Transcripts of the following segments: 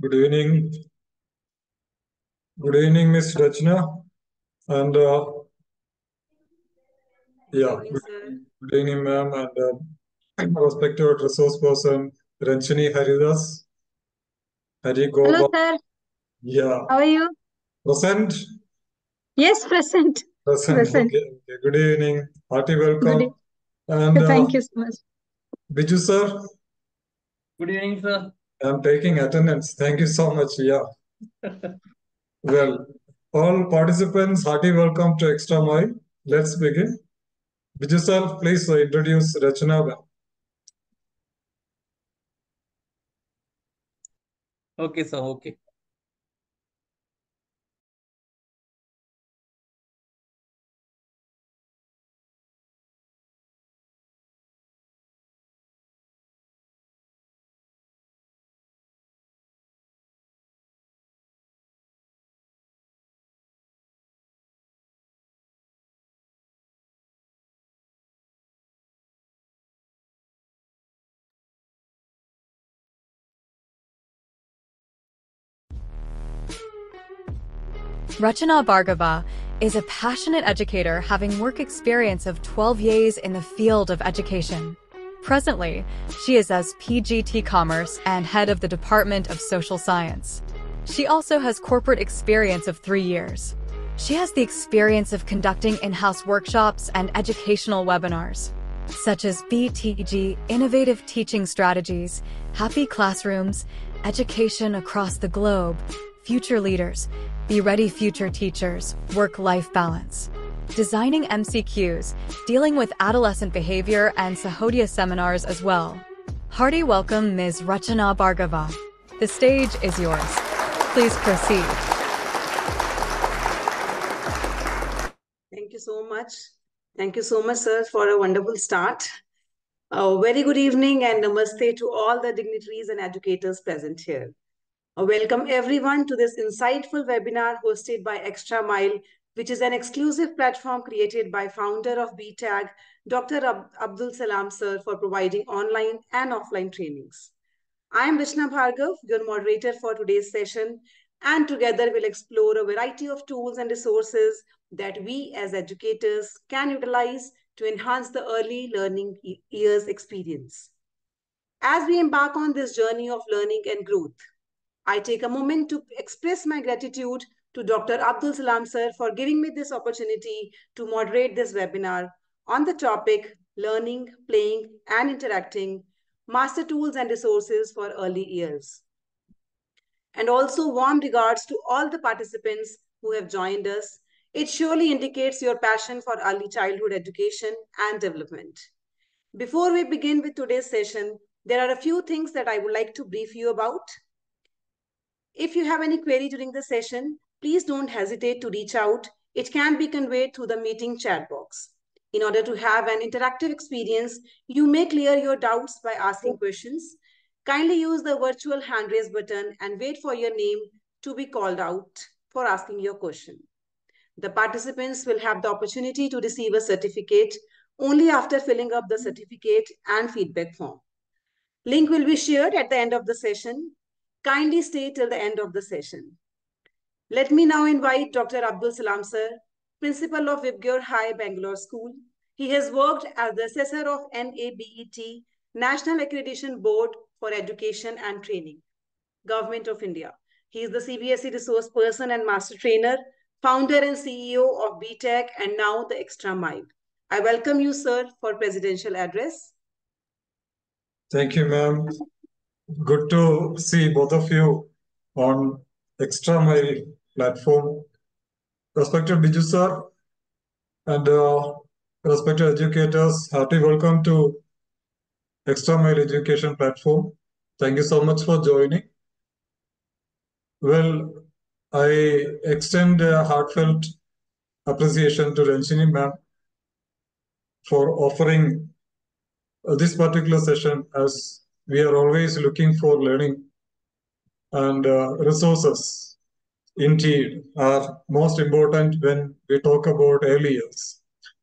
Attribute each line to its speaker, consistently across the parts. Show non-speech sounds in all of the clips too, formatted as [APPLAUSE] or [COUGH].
Speaker 1: Good evening. Good evening, Miss Rachna. And uh, yeah,
Speaker 2: Good evening,
Speaker 1: good,
Speaker 2: sir.
Speaker 1: good evening, ma'am, and uh, respected resource person Ranjini Haridas, Hari
Speaker 3: Hello, sir.
Speaker 1: Yeah,
Speaker 3: How are you?
Speaker 1: present,
Speaker 3: Yes, present.
Speaker 1: present.
Speaker 3: Present.
Speaker 1: Okay, okay. Good evening, hearty welcome.
Speaker 3: e-
Speaker 1: And uh,
Speaker 3: Thank you so much.
Speaker 1: Biju sir,
Speaker 4: Good evening, sir.
Speaker 1: I'm taking attendance. Thank you so much. Yeah. [LAUGHS] Well, all participants, hearty welcome to Extra Mile. Let's begin. Biju sir, please introduce Rachna.
Speaker 4: Okay, sir. Okay.
Speaker 5: Rachana Bhargava is a passionate educator having work experience of 12 years in the field of education. Presently, she is as PGT Commerce and head of the Department of Social Science. She also has corporate experience of three years. She has the experience of conducting in-house workshops and educational webinars, such as BTG Innovative Teaching Strategies, Happy Classrooms, Education Across the Globe, Future Leaders, Be Ready Future Teachers, Work-Life Balance. Designing MCQs, dealing with adolescent behavior and Sahodaya seminars as well. Hearty welcome Ms. Rachana Bhargava. The stage is yours. Please proceed.
Speaker 2: Thank you so much. Thank you so much, sir, for a wonderful start. A very good evening and namaste to all the dignitaries and educators present here. Welcome everyone to this insightful webinar hosted by Extra Mile, which is an exclusive platform created by founder of BTAG, Dr. Ab- Abdul Salam sir, for providing online and offline trainings. I am Vishna Bhargav, your moderator for today's session, and together we'll explore a variety of tools and resources that we as educators can utilize to enhance the early learning years experience. As we embark on this journey of learning and growth, I take a moment to express my gratitude to Dr. Abdul Salam sir for giving me this opportunity to moderate this webinar on the topic learning, playing, and interacting, master tools and resources for early years. And also warm regards to all the participants who have joined us. It surely indicates your passion for early childhood education and development. Before we begin with today's session, there are a few things that I would like to brief you about. If you have any query during the session, please don't hesitate to reach out. It can be conveyed through the meeting chat box. In order to have an interactive experience, you may clear your doubts by asking questions. Kindly use the virtual hand raise button and wait for your name to be called out for asking your question. The participants will have the opportunity to receive a certificate only after filling up the certificate and feedback form. Link will be shared at the end of the session. Kindly stay till the end of the session. Let me now invite Dr. Abdul Salam sir, principal of Vibgyor High Bangalore School. He has worked as the assessor of NABET, National Accreditation Board for Education and Training, Government of India. He is the CBSE resource person and master trainer, founder and CEO of BTEC, and now the Extra Mile. I welcome you, sir, for presidential address.
Speaker 1: Thank you, ma'am. Good to see both of you on Extra Mile platform. Respected Biju sir and uh, respected educators, hearty welcome to Extra Mile Education platform. Thank you so much for joining. Well, I extend a heartfelt appreciation to Ranjini ma'am for offering uh, this particular session as we are always looking for learning and uh, resources indeed are most important when we talk about early years.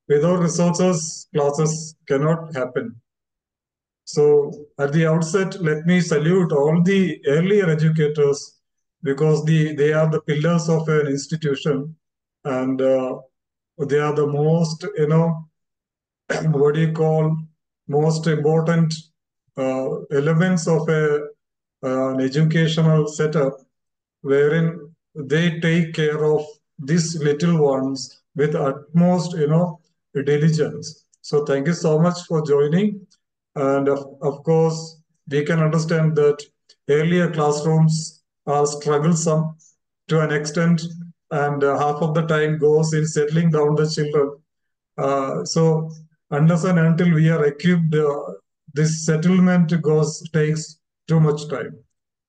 Speaker 1: Without resources, classes cannot happen. So at the outset, let me salute all the earlier educators because the, they are the pillars of an institution and uh, they are the most, you know, [CLEARS THROAT] what do you call, most important elements of a, uh, an educational setup wherein they take care of these little ones with utmost, you know, diligence. So thank you so much for joining. And of, of course, we can understand that earlier classrooms are strugglesome to an extent, and uh, half of the time goes in settling down the children. Uh, so unless and until we are equipped, uh, this settlement goes takes too much time.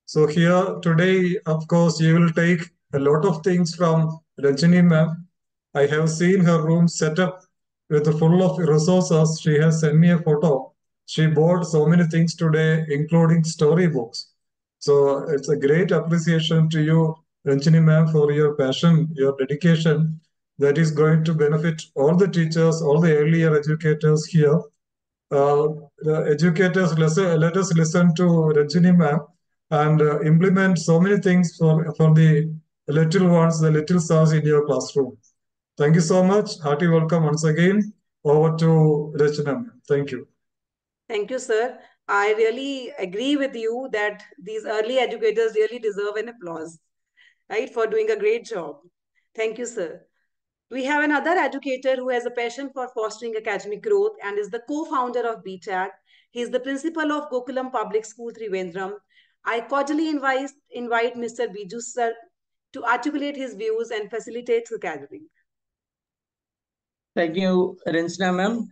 Speaker 1: So here today, of course, you will take a lot of things from Ranjini ma'am. I have seen her room set up with full of resources. She has sent me a photo. She bought so many things today, including storybooks. So it's a great appreciation to you, Ranjini ma'am, for your passion, your dedication that is going to benefit all the teachers, all the earlier educators here. Uh, the educators, let us listen to Ranjini ma'am and uh, implement so many things for, for the little ones, the little stars in your classroom. Thank you so much. Hearty welcome once again. Over to Rachana. Thank you.
Speaker 2: Thank you, sir. I really agree with you that these early educators really deserve an applause, right, for doing a great job. Thank you, sir. We have another educator who has a passion for fostering academic growth and is the co-founder of BTAG. He is the principal of Gokulam Public School, Trivandrum. I cordially invite, invite Mr. Biju sir to articulate his views and facilitate the gathering.
Speaker 4: Thank you, Ranjana ma'am.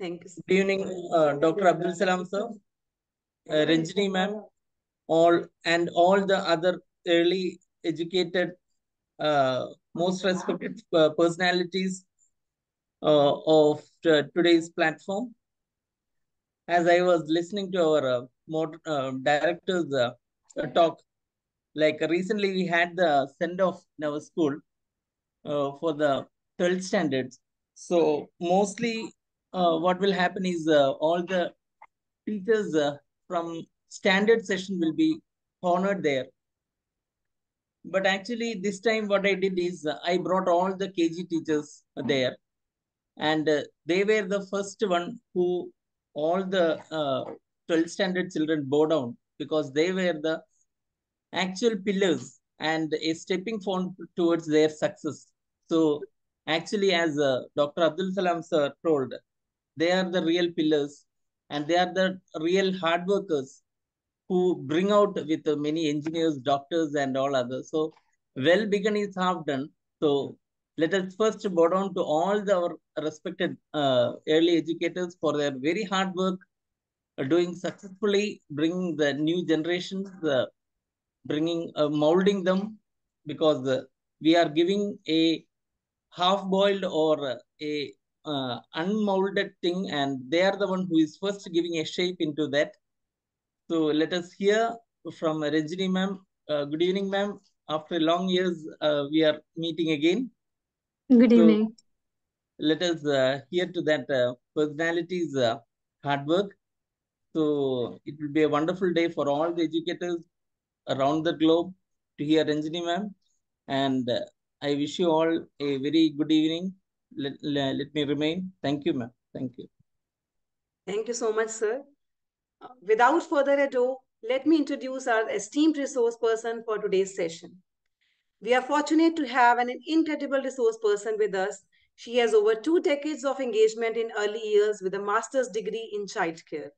Speaker 2: Thank you. Sir.
Speaker 4: Good evening, uh, Dr. Abdul Salam sir, uh, Ranjini ma'am, all and all the other early educated, uh, most respected uh, personalities uh, of uh, today's platform. As I was listening to our uh, uh, director's talk, like recently we had the send off in our school for the 12th standards. So mostly uh, what will happen is uh, all the teachers uh, from standard session will be honored there. But actually this time what I did is uh, I brought all the KG teachers there and uh, they were the first one who all the uh, 12th standard children bow down because they were the actual pillars and a stepping stone towards their success. So actually as uh, Dr. Abdul Salam sir told, they are the real pillars and they are the real hard workers who bring out with many engineers, doctors and all others. So well begun is half done. So let us first bow down to all the, our respected uh, early educators for their very hard work, uh, doing successfully, bringing the new generations, uh, bringing, uh, molding them because uh, we are giving a half-boiled or a unmolded thing and they are the one who is first giving a shape into that. So let us hear from Ranjini ma'am. Uh, good evening, ma'am. After long years, uh, we are meeting again.
Speaker 3: Good
Speaker 4: So
Speaker 3: evening.
Speaker 4: let us uh, hear to that uh, personality's uh, hard work. So it will be a wonderful day for all the educators around the globe to hear Ranjini ma'am. And uh, I wish you all a very good evening. Let, let, let me remain. Thank you, ma'am. Thank you.
Speaker 2: Thank you so much, sir. Without further ado, let me introduce our esteemed resource person for today's session. We are fortunate to have an incredible resource person with us. She has over two decades of engagement in early years with a master's degree in childcare.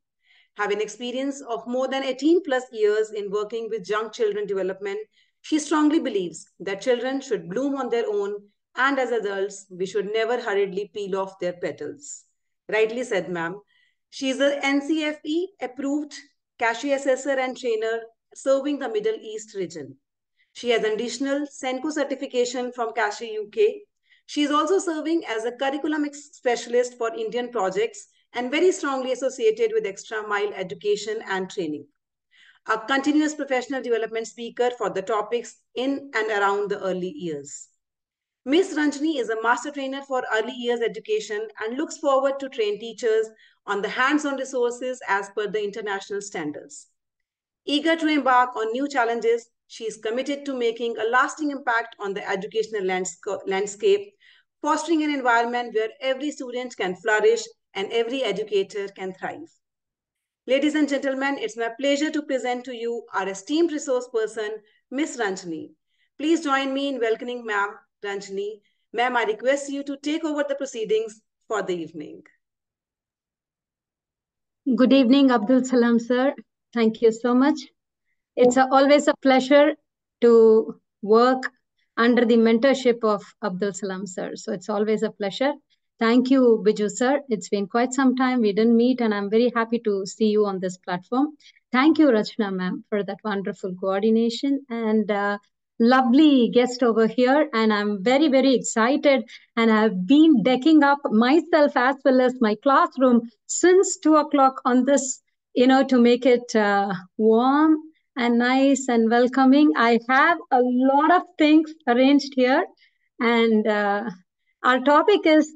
Speaker 2: Having experience of more than 18 plus years in working with young children development, she strongly believes that children should bloom on their own and as adults, we should never hurriedly peel off their petals. Rightly said, ma'am. She is a NCFE approved CACHE assessor and trainer serving the Middle East region. She has additional SENCO certification from CACHE UK. She is also serving as a curriculum specialist for Indian projects and very strongly associated with extra mile education and training. A continuous professional development speaker for the topics in and around the early years. Ms. Ranjani is a master trainer for early years education and looks forward to train teachers on the hands-on resources as per the international standards. Eager to embark on new challenges, she is committed to making a lasting impact on the educational landscape, fostering an environment where every student can flourish and every educator can thrive. Ladies and gentlemen, it's my pleasure to present to you our esteemed resource person, Ms. Ranjani. Please join me in welcoming Ma'am Ranjani. Ma'am, I request you to take over the proceedings for the evening.
Speaker 3: Good evening, Abdul Salam, sir. Thank you so much. It's a, always a pleasure to work under the mentorship of Abdul Salam, sir. So it's always a pleasure. Thank you, Biju, sir. It's been quite some time. We didn't meet, and I'm very happy to see you on this platform. Thank you, Rachna, ma'am, for that wonderful coordination. And uh, lovely guest over here and i'm very very excited and i've been decking up myself as well as my classroom since two o'clock on this you know to make it uh, warm and nice and welcoming. I have a lot of things arranged here and uh, our topic is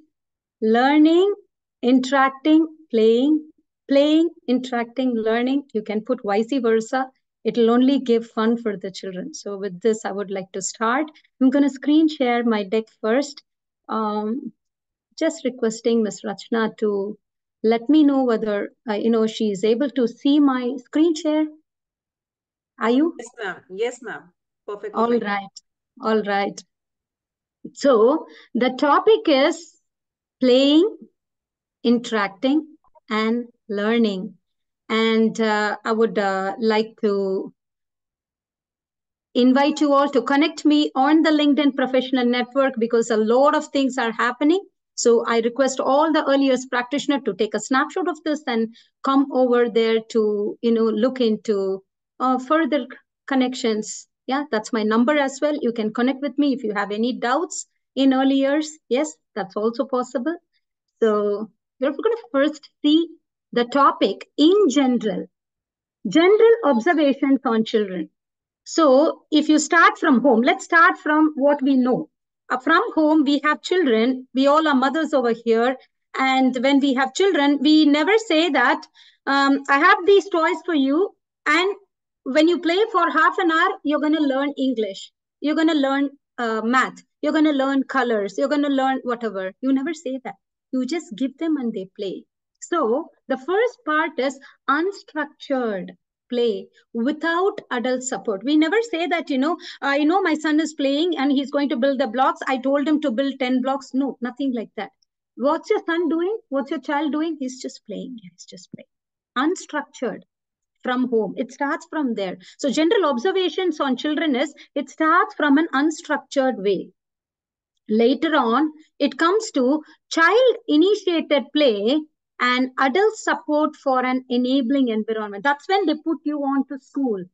Speaker 3: learning interacting playing playing interacting learning. You can put vice versa it'll only give fun for the children. So with this, I would like to start. I'm going to screen share my deck first. Um, just requesting Ms. Rachna to let me know whether, uh, you know, she is able to see my screen share. Are you?
Speaker 2: Yes, ma'am. Yes, ma'am. Perfect.
Speaker 3: All right. All right. So the topic is playing, interacting, and learning. And uh, I would uh, like to invite you all to connect me on the LinkedIn Professional Network because a lot of things are happening. So I request all the earliest practitioner to take a snapshot of this and come over there to, you know, look into uh, further connections. Yeah, that's my number as well. You can connect with me if you have any doubts in early years. Yes, that's also possible. So we're going to first see the topic in general, general observations on children. So if you start from home, let's start from what we know. Uh, from home, we have children. We all are mothers over here. And when we have children, we never say that, um, I have these toys for you. And when you play for half an hour, you're going to learn English. You're going to learn uh, math. You're going to learn colors. You're going to learn whatever. You never say that. You just give them and they play. So the first part is unstructured play without adult support. We never say that, you know, uh, I know my son is playing and he's going to build the blocks. I told him to build 10 blocks. No, nothing like that. What's your son doing? What's your child doing? He's just playing. He's just playing. Unstructured from home. It starts from there. So general observations on children is it starts from an unstructured way. Later on, it comes to child initiated play and adult support for an enabling environment. That's when they put you on to school,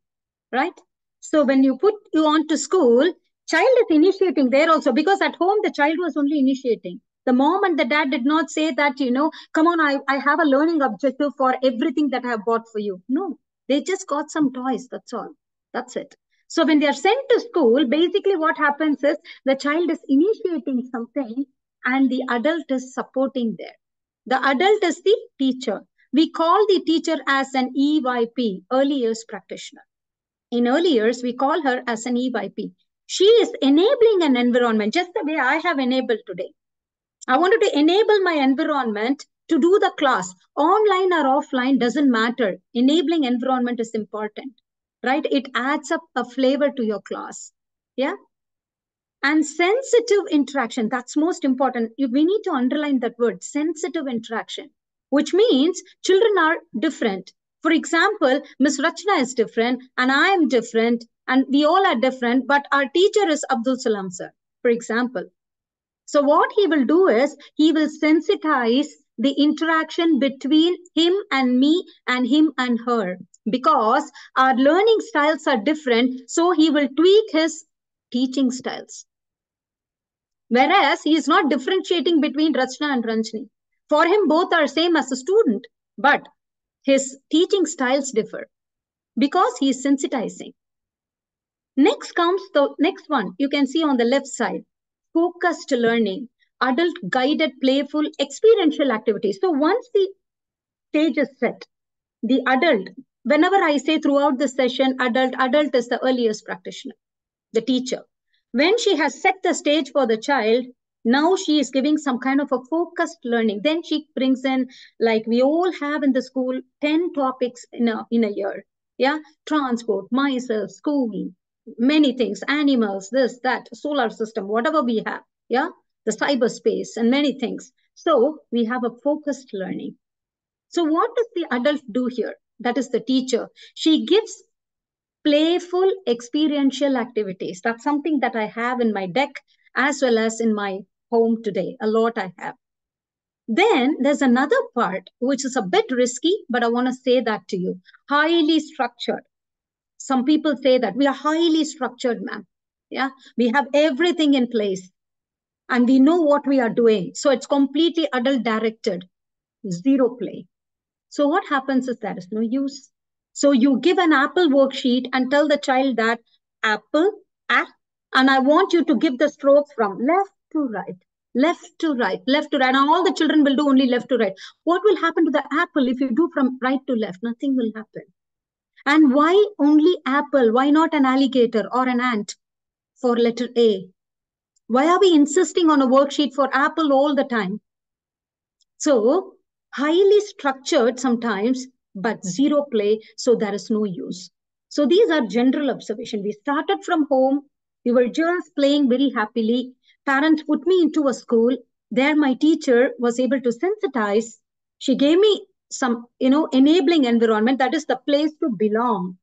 Speaker 3: right? So when you put you on to school, child is initiating there also because at home the child was only initiating. The mom and the dad did not say that, you know, come on, I, I have a learning objective for everything that I have bought for you. No, they just got some toys. That's all. That's it. So when they are sent to school, basically what happens is the child is initiating something and the adult is supporting there. The adult is the teacher. We call the teacher as an EYP, early years practitioner. In early years, we call her as an EYP. She is enabling an environment just the way I have enabled today. I wanted to enable my environment to do the class. Online or offline doesn't matter. Enabling environment is important, right? It adds up a flavor to your class. Yeah and sensitive interaction that's most important. We need to underline that word sensitive interaction which means children are different. For example miss rachna is different and i am different and we all are different but our teacher is abdul salam sir for example. So what he will do is he will sensitize the interaction between him and me and him and her because our learning styles are different. So he will tweak his teaching styles Whereas he is not differentiating between Rachna and Ranjani. For him, both are same as a student, but his teaching styles differ because he is sensitizing. Next comes the next one you can see on the left side. focused learning, adult guided, playful, experiential activities. So once the stage is set, the adult, whenever I say throughout the session, adult, adult is the earliest practitioner, the teacher. When she has set the stage for the child, now she is giving some kind of a focused learning. Then she brings in, like we all have in the school, 10 topics in a, in a year. Yeah, transport, myself, school, many things, animals, this, that, solar system, whatever we have. Yeah, the cyberspace and many things. So we have a focused learning. So what does the adult do here? That is the teacher. She gives playful experiential activities. That's something that I have in my deck as well as in my home today. A lot I have. Then there's another part which is a bit risky, but I want to say that to you. Highly structured. Some people say that we are highly structured, ma'am. Yeah, we have everything in place and we know what we are doing. So it's completely adult directed, zero play. So what happens is there is no use. So you give an apple worksheet and tell the child that apple, ah, and I want you to give the strokes from left to right, left to right, left to right. And all the children will do only left to right. What will happen to the apple if you do from right to left? Nothing will happen. And why only apple? Why not an alligator or an ant for letter A? Why are we insisting on a worksheet for apple all the time? So highly structured sometimes, but zero play, so there is no use. So these are general observation. We started from home. We were just playing very happily. Parents put me into a school. There my teacher was able to sensitize. She gave me some, you know, enabling environment. That is the place to belong.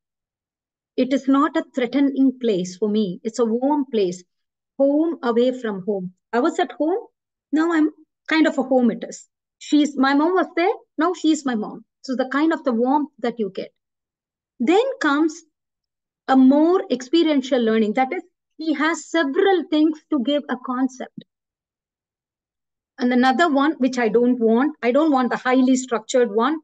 Speaker 3: It is not a threatening place for me. It's a warm place. Home away from home. I was at home. Now I'm kind of a home it is. She's my mom was there. Now she's my mom. So the kind of the warmth that you get. Then comes a more experiential learning. That is, he has several things to give a concept. And another one, which I don't want, I don't want the highly structured one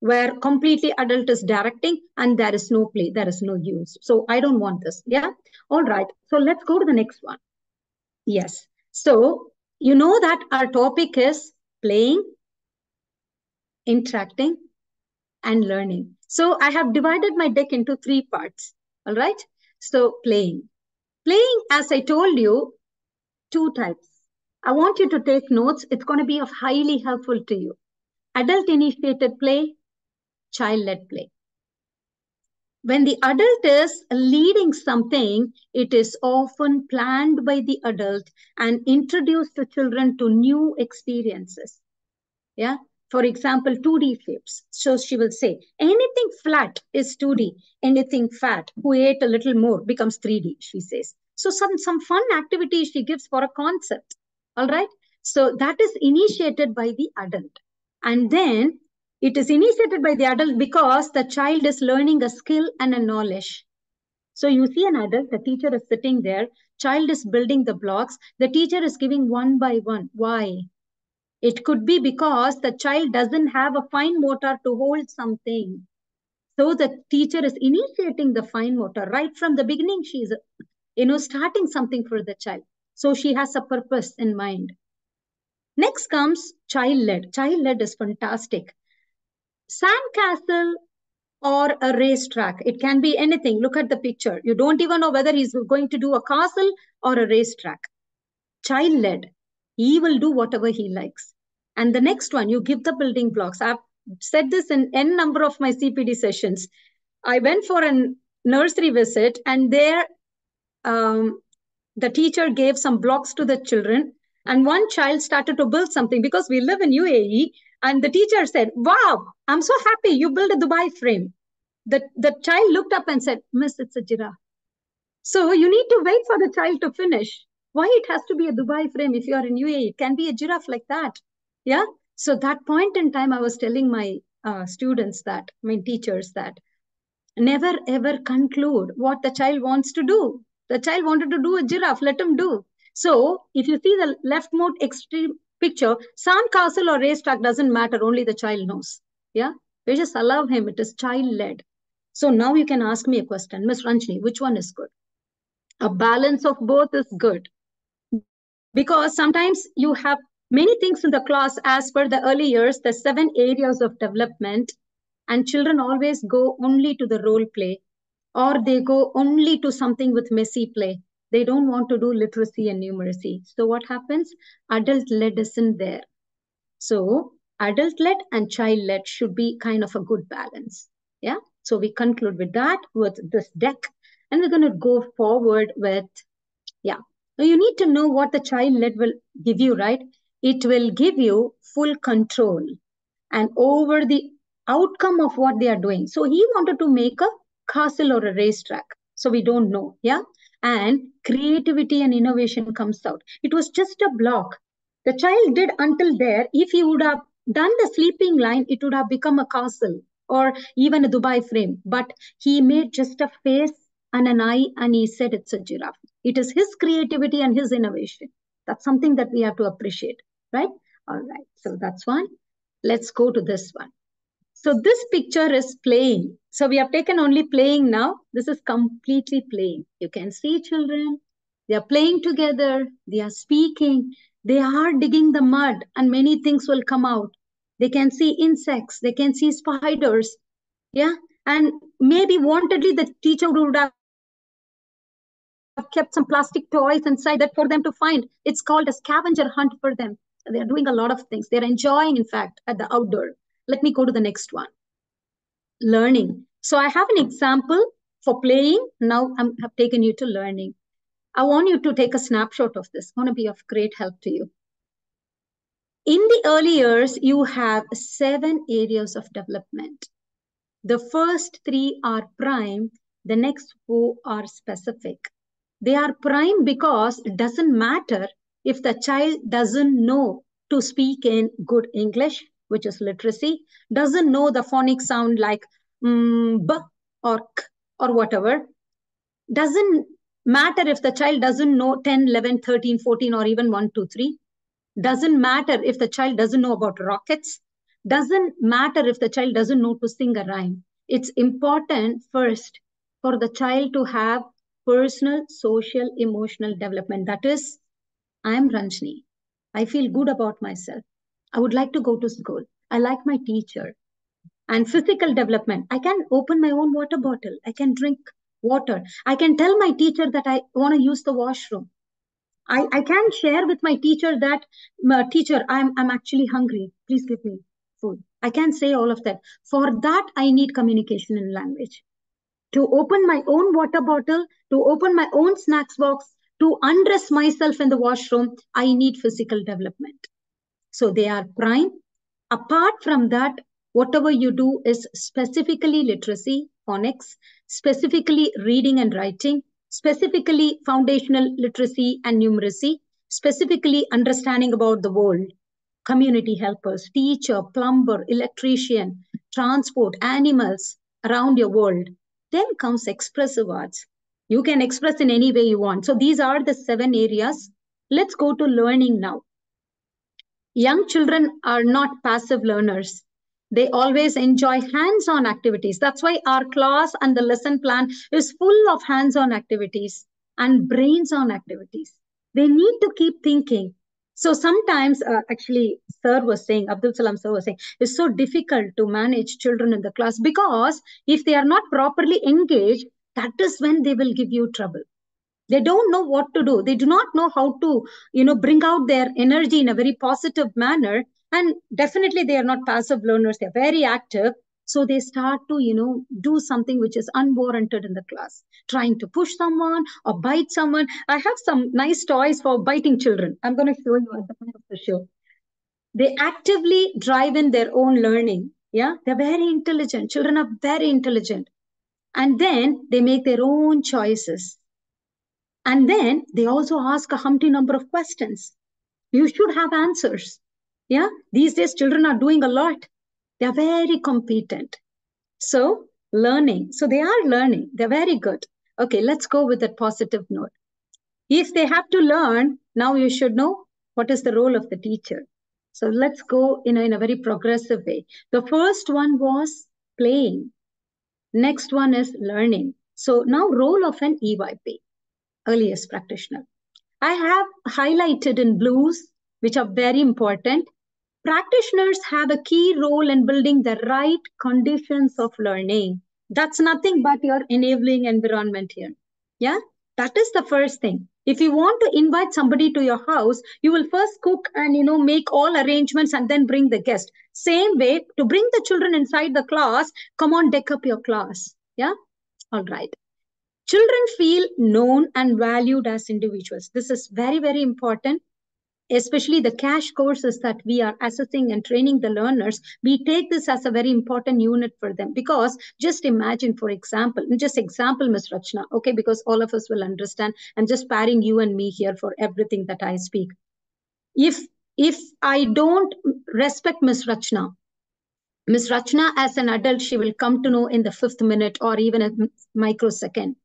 Speaker 3: where completely adult is directing and there is no play, there is no use. So I don't want this. Yeah. All right. So let's go to the next one. Yes. So you know that our topic is playing, interacting, and learning. So I have divided my deck into three parts. All right. So playing. Playing, as I told you, two types. I want you to take notes. It's going to be of highly helpful to you. Adult initiated play, child led play. When the adult is leading something, it is often planned by the adult and introduced to children to new experiences. Yeah. For example, 2D shapes. So she will say, anything flat is 2D. Anything fat, who ate a little more, becomes 3D, she says. So some, some fun activities she gives for a concept. All right. So that is initiated by the adult. And then it is initiated by the adult because the child is learning a skill and a knowledge. So you see an adult, the teacher is sitting there, child is building the blocks, the teacher is giving one by one. Why? It could be because the child doesn't have a fine motor to hold something. So the teacher is initiating the fine motor right from the beginning. She's, you know, starting something for the child. So she has a purpose in mind. Next comes child-led. Child-led is fantastic. Sandcastle or a racetrack. It can be anything. Look at the picture. You don't even know whether he's going to do a castle or a racetrack. Child-led. He will do whatever he likes. And the next one, you give the building blocks. I've said this in n number of my CPD sessions. I went for a nursery visit and there um, the teacher gave some blocks to the children and one child started to build something because we live in UAE and the teacher said, wow, I'm so happy you built a Dubai frame. The, the child looked up and said, miss, it's a giraffe. So you need to wait for the child to finish. Why it has to be a Dubai frame if you are in UAE? It can be a giraffe like that. Yeah. So that point in time, I was telling my uh, students that, my teachers that, never ever conclude what the child wants to do. The child wanted to do a giraffe, let him do. So if you see the leftmost extreme picture, sand castle or racetrack doesn't matter, only the child knows. Yeah, we just allow him, it is child-led. So now you can ask me a question, Miss Ranjini, which one is good? A balance of both is good. because sometimes you have many things in the class as per the early years, the seven areas of development, and children always go only to the role play or they go only to something with messy play. They don't want to do literacy and numeracy. So what happens? Adult led isn't there. So adult led and child led should be kind of a good balance. Yeah. So we conclude with that, with this deck. And we're going to go forward with, yeah. You need to know what the child led will give you, right? It will give you full control and over the outcome of what they are doing. So he wanted to make a castle or a racetrack. So we don't know. Yeah. And creativity and innovation comes out. It was just a block. The child did until there. If he would have done the sleeping line, it would have become a castle or even a Dubai frame. But he made just a face and an eye and he said it's a giraffe. It is his creativity and his innovation. That's something that we have to appreciate, right? All right. So that's one. Let's go to this one. So this picture is playing. So we have taken only playing now. This is completely playing. You can see children. They are playing together. They are speaking. They are digging the mud and many things will come out. They can see insects. They can see spiders. Yeah. And maybe wantedly the teacher would have kept some plastic toys inside that for them to find. It's called a scavenger hunt for them. They're doing a lot of things. They're enjoying, in fact, at the outdoor. Let me go to the next one. Learning. So I have an example for playing. Now I have taken you to learning. I want you to take a snapshot of this. It's going to be of great help to you. In the early years, you have seven areas of development. The first three are prime. The next four are specific. They are prime because it doesn't matter if the child doesn't know to speak in good English, which is literacy, doesn't know the phonic sound like mm, b or k or whatever, doesn't matter if the child doesn't know 10, 11, 13, 14, or even 1, 2, 3. Doesn't matter if the child doesn't know about rockets. Doesn't matter if the child doesn't know to sing a rhyme. It's important first for the child to have personal, social, emotional development. That is, I am Ranjani. I feel good about myself. I would like to go to school. I like my teacher. And physical development. I can open my own water bottle. I can drink water. I can tell my teacher that I want to use the washroom. I, I can share with my teacher that, uh, teacher, I'm, I'm actually hungry. Please give me food. I can say all of that. For that, I need communication in language. To open my own water bottle, to open my own snacks box, to undress myself in the washroom, I need physical development. So they are prime. Apart from that, whatever you do is specifically literacy, phonics, specifically reading and writing, specifically foundational literacy and numeracy, specifically understanding about the world, community helpers, teacher, plumber, electrician, transport, animals around your world. Then comes expressive arts. You can express in any way you want. So these are the seven areas. Let's go to learning now. Young children are not passive learners. They always enjoy hands-on activities. That's why our class and the lesson plan is full of hands-on activities and brains-on activities. They need to keep thinking. So sometimes, uh, actually, Sir was saying, Abdul Salam Sir was saying, it's so difficult to manage children in the class because if they are not properly engaged, that is when they will give you trouble. They don't know what to do. They do not know how to you know bring out their energy in a very positive manner. And definitely they are not passive learners. They're very active. So they start to you know do something which is unwarranted in the class. Trying to push someone or bite someone. I have some nice toys for biting children. I'm going to show you at the end of the show. They actively drive in their own learning. Yeah? They're very intelligent. Children are very intelligent and then they make their own choices and then they also ask a humpty number of questions. You should have answers. Yeah, these days children are doing a lot. They are very competent. So, learning. So, they are learning. They're very good. Okay, let's go with that positive note. If they have to learn, now you should know what is the role of the teacher. So, let's go in a, in a very progressive way. The first one was playing. Next one is learning. So, now role of an EYP earliest practitioner. I have highlighted in blues, which are very important. Practitioners have a key role in building the right conditions of learning. That's nothing but your enabling environment here. Yeah, that is the first thing. If you want to invite somebody to your house, you will first cook and you know make all arrangements and then bring the guest. Same way to bring the children inside the class, come on, deck up your class. Yeah, all right. Children feel known and valued as individuals. This is very, very important especially the CACHE courses that we are assessing and training the learners, we take this as a very important unit for them. Because just imagine, for example, just example, Ms. Rachna, okay, because all of us will understand. I'm just pairing you and me here for everything that I speak. If if I don't respect Ms. Rachna, Ms. Rachna as an adult, she will come to know in the fifth minute or even a microsecond.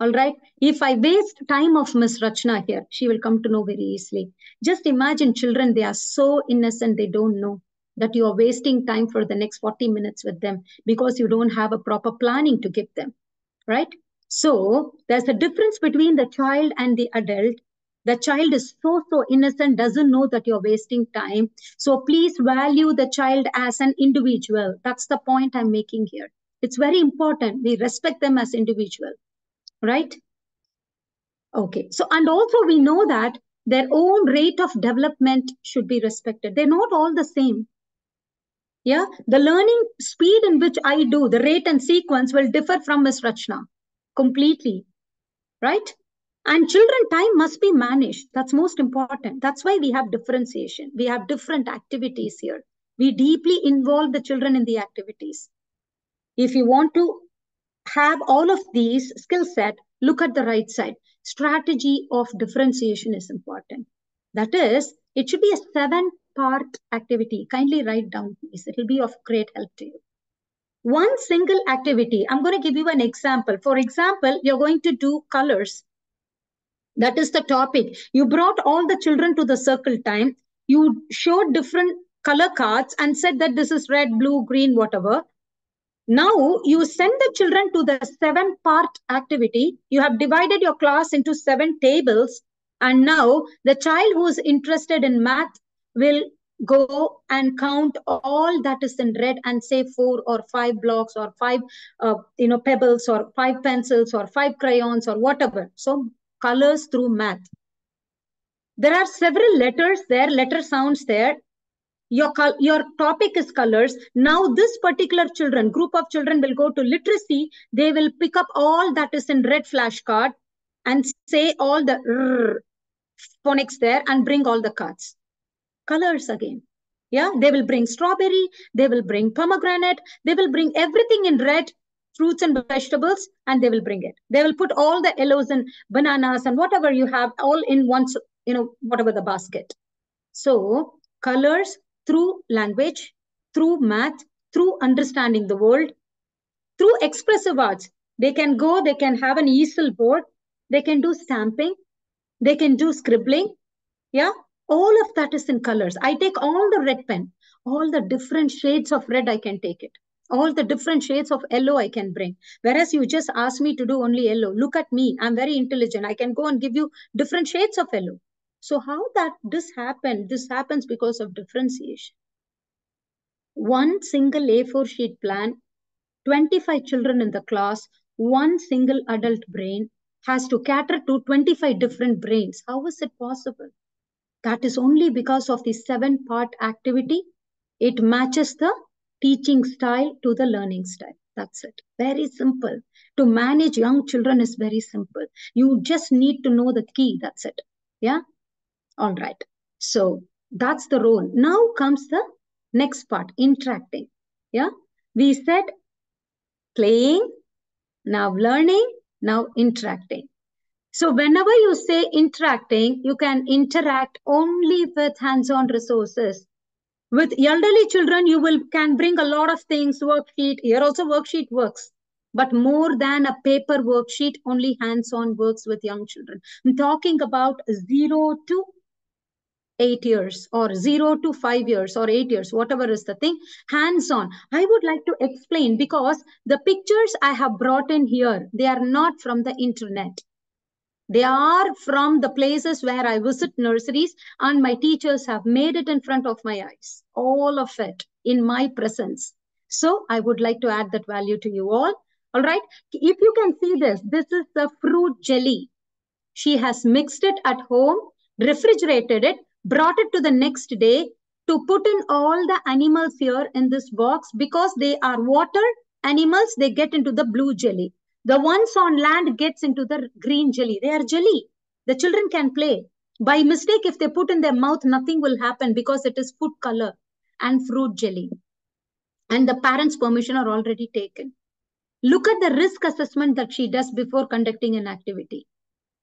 Speaker 3: All right. If I waste time of Miss Rachna here, she will come to know very easily. Just imagine children, they are so innocent, they don't know that you are wasting time for the next 40 minutes with them because you don't have a proper planning to give them. Right. So there's a difference between the child and the adult. The child is so, so innocent, doesn't know that you're wasting time. So please value the child as an individual. That's the point I'm making here. It's very important. We respect them as individual right? Okay, so and also we know that their own rate of development should be respected. They're not all the same. Yeah, the learning speed in which I do, the rate and sequence will differ from Ms. Rachna completely, right? And children time must be managed. That's most important. That's why we have differentiation. We have different activities here. We deeply involve the children in the activities. If you want to have all of these skill set, look at the right side. Strategy of differentiation is important. That is, it should be a seven part activity. Kindly write down, please. It will be of great help to you. One single activity, I'm going to give you an example. For example, you're going to do colors. That is the topic. You brought all the children to the circle time. You showed different color cards and said that this is red, blue, green, whatever. Now you send the children to the seven part activity. You have divided your class into seven tables. And now the child who is interested in math will go and count all that is in red and say four or five blocks or five uh, you know pebbles or five pencils or five crayons or whatever so colors through math there are several letters there letter sounds there your your topic is colors. Now this particular children group of children will go to literacy. They will pick up all that is in red flashcard and say all the r phonics there and bring all the cards. Colors again. Yeah they will bring strawberry they will bring pomegranate they will bring everything in red fruits and vegetables and they will bring it. They will put all the yellows and bananas and whatever you have all in one you know whatever the basket. So colors through language, through math, through understanding the world, through expressive arts. They can go, they can have an easel board, they can do stamping, they can do scribbling. Yeah, all of that is in colors. I take all the red pen, all the different shades of red, I can take it. All the different shades of yellow I can bring. Whereas you just ask me to do only yellow. Look at me, I'm very intelligent. I can go and give you different shades of yellow. So how that this happened? This happens because of differentiation. One single A4 sheet plan, 25 children in the class, one single adult brain has to cater to 25 different brains. How is it possible? That is only because of the seven part activity. It matches the teaching style to the learning style. That's it. Very simple. To manage young children is very simple. You just need to know the key. That's it. Yeah. All right. So that's the role. Now comes the next part, interacting. Yeah. We said playing, now learning, now interacting. So whenever you say interacting, you can interact only with hands-on resources. With elderly children, you will can bring a lot of things, worksheet. Here also worksheet works. But more than a paper worksheet, only hands-on works with young children. I'm talking about zero to eight years or zero to five years or eight years, whatever is the thing, hands on. I would like to explain because the pictures I have brought in here, they are not from the internet. They are from the places where I visit nurseries, and my teachers have made it in front of my eyes. All of it in my presence. So I would like to add that value to you all. All right. If you can see this, this is the fruit jelly. She has mixed it at home, refrigerated it, brought it to the next day to put in all the animals here in this box because they are water animals. They get into the blue jelly. The ones on land gets into the green jelly. They are jelly. The children can play. By mistake, if they put in their mouth, nothing will happen because it is food color and fruit jelly. And the parents' permission are already taken. Look at the risk assessment that she does before conducting an activity.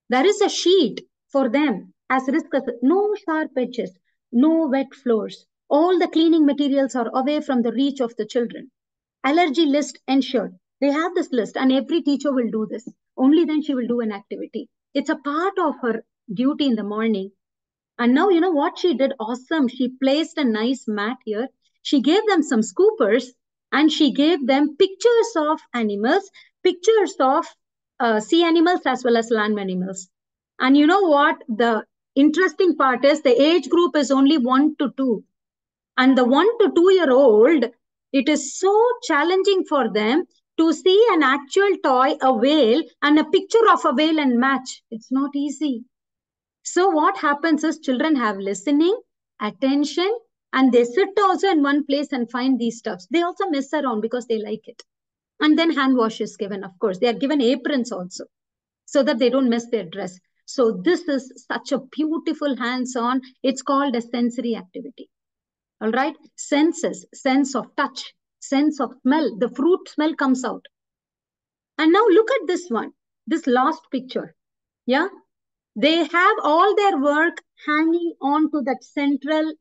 Speaker 3: There is a sheet for them as risk. No sharp edges, no wet floors. All the cleaning materials are away from the reach of the children. Allergy list ensured. They have this list, and every teacher will do this. Only then she will do an activity. It's a part of her duty in the morning. And now, you know what she did? Awesome. She placed a nice mat here. She gave them some scoopers and she gave them pictures of animals, pictures of uh, sea animals as well as land animals. And you know what? The interesting part is the age group is only one to two. And the one to two year old, it is so challenging for them to see an actual toy, a whale, and a picture of a whale and match. It's not easy. So what happens is children have listening, attention, and they sit also in one place and find these stuffs. They also mess around because they like it. And then hand wash is given, of course. They are given aprons also so that they don't mess their dress. So this is such a beautiful hands-on. It's called a sensory activity. All right. Senses, sense of touch, sense of smell. The fruit smell comes out. And now look at this one, this last picture. Yeah. They have all their work hanging on to that central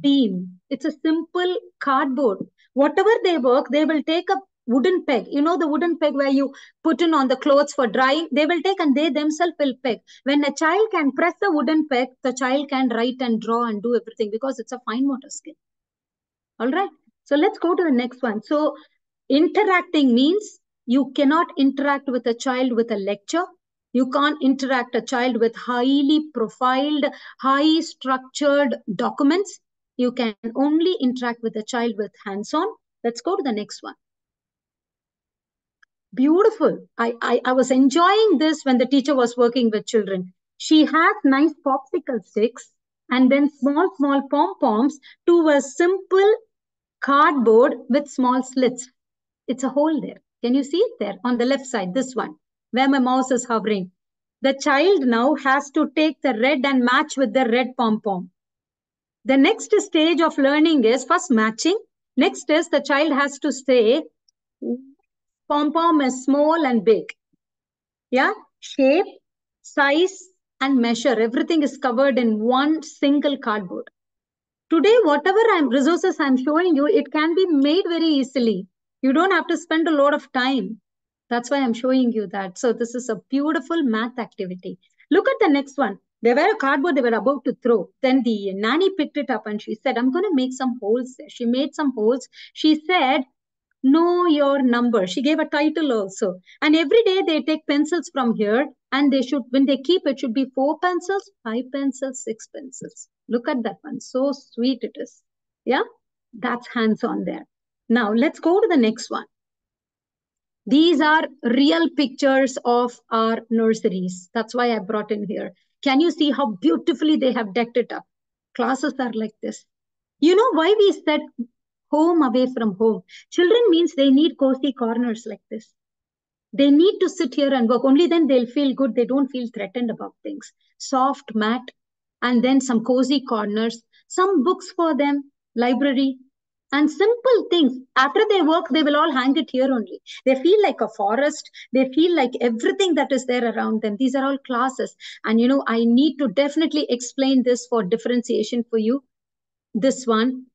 Speaker 3: beam. It's a simple cardboard. Whatever they work, they will take a wooden peg. You know the wooden peg where you put in on the clothes for drying? They will take and they themselves will peg. When a child can press the wooden peg, the child can write and draw and do everything because it's a fine motor skill. All right. So let's go to the next one. So interacting means you cannot interact with a child with a lecture. You can't interact a child with highly profiled, high structured documents. You can only interact with a child with hands-on. Let's go to the next one. Beautiful. I, I, I was enjoying this when the teacher was working with children. She has nice popsicle sticks and then small, small pom-poms to a simple cardboard with small slits. It's a hole there. Can you see it there on the left side, this one, where my mouse is hovering? The child now has to take the red and match with the red pom-pom. The next stage of learning is first matching. Next is the child has to say pom-pom is small and big. Yeah, shape, size, and measure. Everything is covered in one single cardboard. Today, whatever I'm, resources I'm showing you, it can be made very easily. You don't have to spend a lot of time. That's why I'm showing you that. So this is a beautiful math activity. Look at the next one. They were a cardboard they were about to throw. Then the nanny picked it up and she said, I'm going to make some holes. She made some holes. She said, know your number. She gave a title also. And every day they take pencils from here and they should, when they keep it, should be four pencils, five pencils, six pencils. Look at that one. So sweet it is. Yeah, that's hands on there. Now let's go to the next one. These are real pictures of our nurseries. That's why I brought in here. Can you see how beautifully they have decked it up? Classes are like this. You know why we said home away from home? Children means they need cozy corners like this. They need to sit here and work. Only then they'll feel good. They don't feel threatened about things. Soft mat, and then some cozy corners, some books for them, library, and simple things. After they work, they will all hang it here only. They feel like a forest. They feel like everything that is there around them. These are all classes. And you know, I need to definitely explain this for differentiation for you. This one,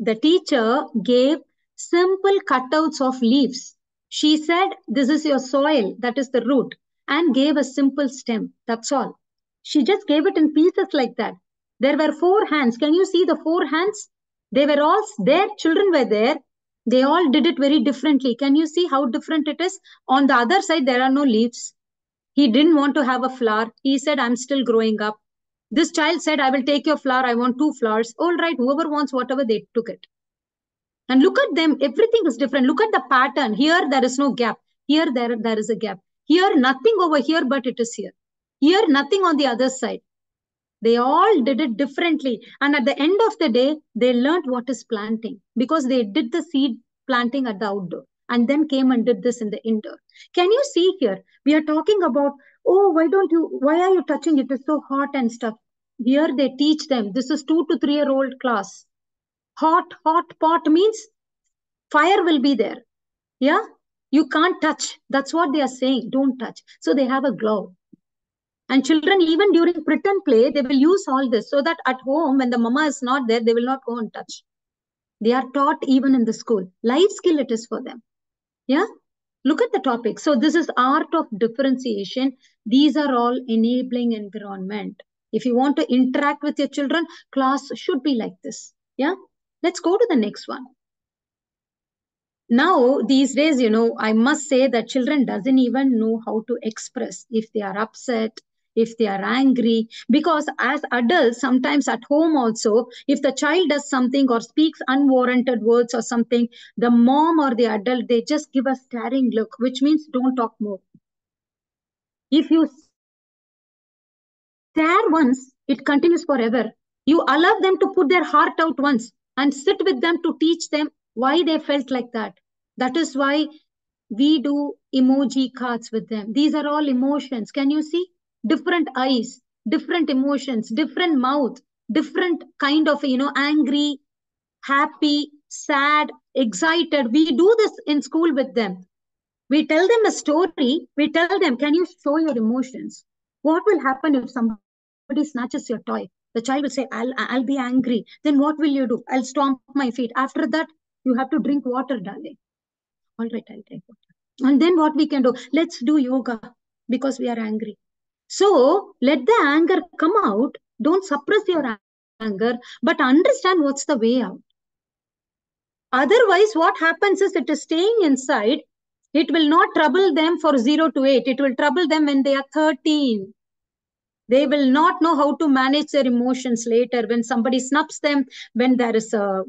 Speaker 3: the teacher gave simple cutouts of leaves. She said, This is your soil, that is the root, and gave a simple stem. That's all. She just gave it in pieces like that. There were four hands. Can you see the four hands? They were all there. Children were there. They all did it very differently. Can you see how different it is? On the other side, there are no leaves. He didn't want to have a flower. He said, I'm still growing up. This child said, I will take your flower. I want two flowers. All right, whoever wants whatever, they took it. And look at them. Everything is different. Look at the pattern. Here, there is no gap. Here, there, there is a gap. Here, nothing over here, but it is here. Here, nothing on the other side. They all did it differently. And at the end of the day, they learned what is planting because they did the seed planting at the outdoor and then came and did this in the indoor. Can you see here? We are talking about, oh, why don't you, why are you touching it? It's so hot and stuff. Here they teach them. This is two to three year old class. Hot, hot pot means fire will be there. Yeah. You can't touch. That's what they are saying. Don't touch. So they have a glove. And children, even during pretend play, they will use all this so that at home, when the mama is not there, they will not go and touch. They are taught even in the school. Life skill it is for them. Yeah. Look at the topic. So this is art of differentiation. These are all enabling environment. If you want to interact with your children, class should be like this. Yeah. Let's go to the next one. Now, these days, you know, I must say that children doesn't even know how to express if they are upset, if they are angry. Because as adults sometimes at home also if the child does something or speaks unwarranted words or something the mom or the adult they just give a staring look which means don't talk more. If you stare once it continues forever. You allow them to put their heart out once and sit with them to teach them why they felt like that. That is why we do emoji cards with them. These are all emotions. Can you see different eyes different emotions different mouth different kind of you know angry happy sad excited. We do this in school with them. We tell them a story. We tell them can you show your emotions? What will happen if somebody snatches your toy? The child will say i'll i'll be angry. Then what will you do? I'll stomp my feet. After that you have to drink water darling. All right i'll drink water. And then what we can do? Let's do yoga because we are angry so let the anger come out. Don't suppress your anger, but understand what's the way out. Otherwise, what happens is it is staying inside. It will not trouble them for 0 to 8. It will trouble them when they are 13. They will not know how to manage their emotions later when somebody snubs them, when there is a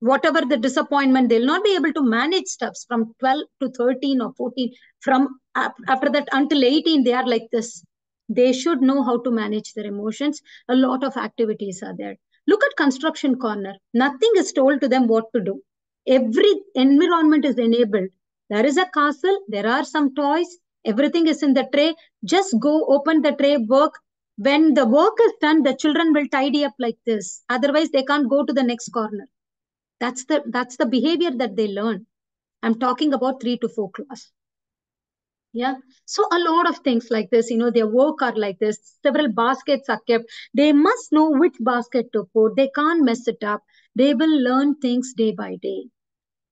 Speaker 3: whatever the disappointment, they'll not be able to manage stuffs from 12 to 13 or 14. From after that until 18 they are like this. They should know how to manage their emotions. A lot of activities are there. Look at construction corner. Nothing is told to them what to do. Every environment is enabled. There is a castle. There are some toys. Everything is in the tray. Just go open the tray work. When the work is done the children will tidy up like this. Otherwise they can't go to the next corner that's the that's the behavior that they learn. I'm talking about 3 to 4 class. Yeah. So a lot of things like this you know their work are like this. Several baskets are kept. They must know which basket to put they can't mess it up. They will learn things day by day.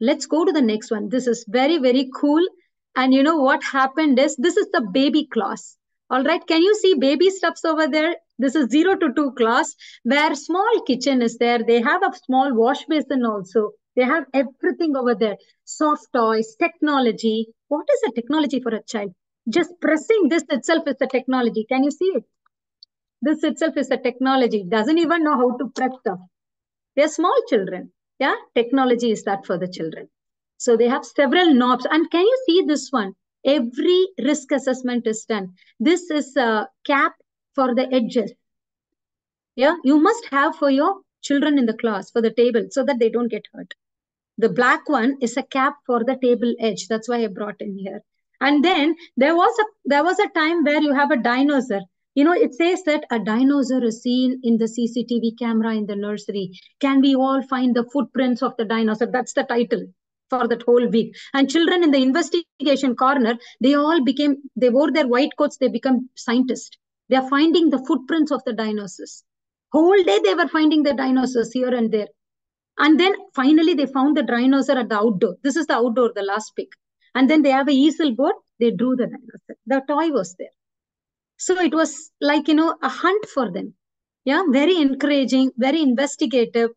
Speaker 3: Let's go to the next one. This is very very cool. And you know what happened is this is the baby class. All right. Can you see baby stuffs over there this is 0 to 2 class where small kitchen is there they have a small wash basin also they have everything over there soft toys technology what is a technology for a child? Just pressing this itself is a technology. Can you see it? This itself is a technology. Doesn't even know how to press stuff. They're small children. Yeah, technology is that for the children. So they have several knobs. And can you see this one? Every risk assessment is done. This is a cap for the edges. Yeah, you must have for your children in the class for the table so that they don't get hurt. The black one is a cap for the table edge. That's why I brought in here. And then there was a there was a time where you have a dinosaur. You know, it says that a dinosaur is seen in the CCTV camera in the nursery. Can we all find the footprints of the dinosaur? That's the title for that whole week. And children in the investigation corner, they all became, they wore their white coats, they become scientists. They are finding the footprints of the dinosaurs. Whole day they were finding the dinosaurs here and there. And then finally they found the dinosaur at the outdoor. This is the outdoor, the last pick. And then they have a easel board. They drew the dinosaur. The toy was there. So it was like, you know, a hunt for them. Yeah, very encouraging, very investigative.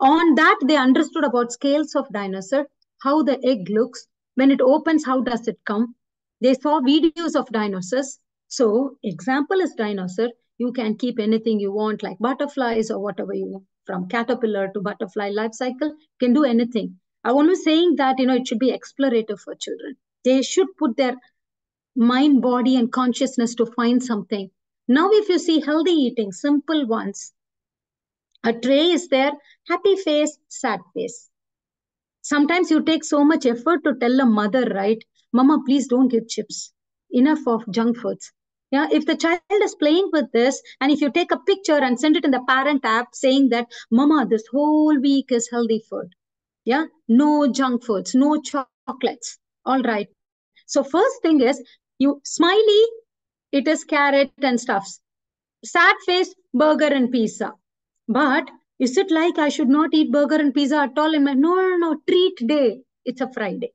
Speaker 3: On that, they understood about scales of dinosaur, how the egg looks. When it opens, how does it come? They saw videos of dinosaurs. So example is dinosaur. You can keep anything you want, like butterflies or whatever you want, from caterpillar to butterfly life cycle. You can do anything. I want to saying that you know it should be explorative for children. They should put their mind, body, and consciousness to find something. Now, if you see healthy eating, simple ones, a tray is there, happy face, sad face. Sometimes you take so much effort to tell a mother, right? Mama, please don't give chips. Enough of junk foods. Yeah, if the child is playing with this, and if you take a picture and send it in the parent app saying that, Mama, this whole week is healthy food. Yeah, no junk foods, no chocolates. All right. So, first thing is you smiley, it is carrot and stuffs. Sad face, burger and pizza. But is it like I should not eat burger and pizza at all? In my no, no, no, treat day. It's a Friday.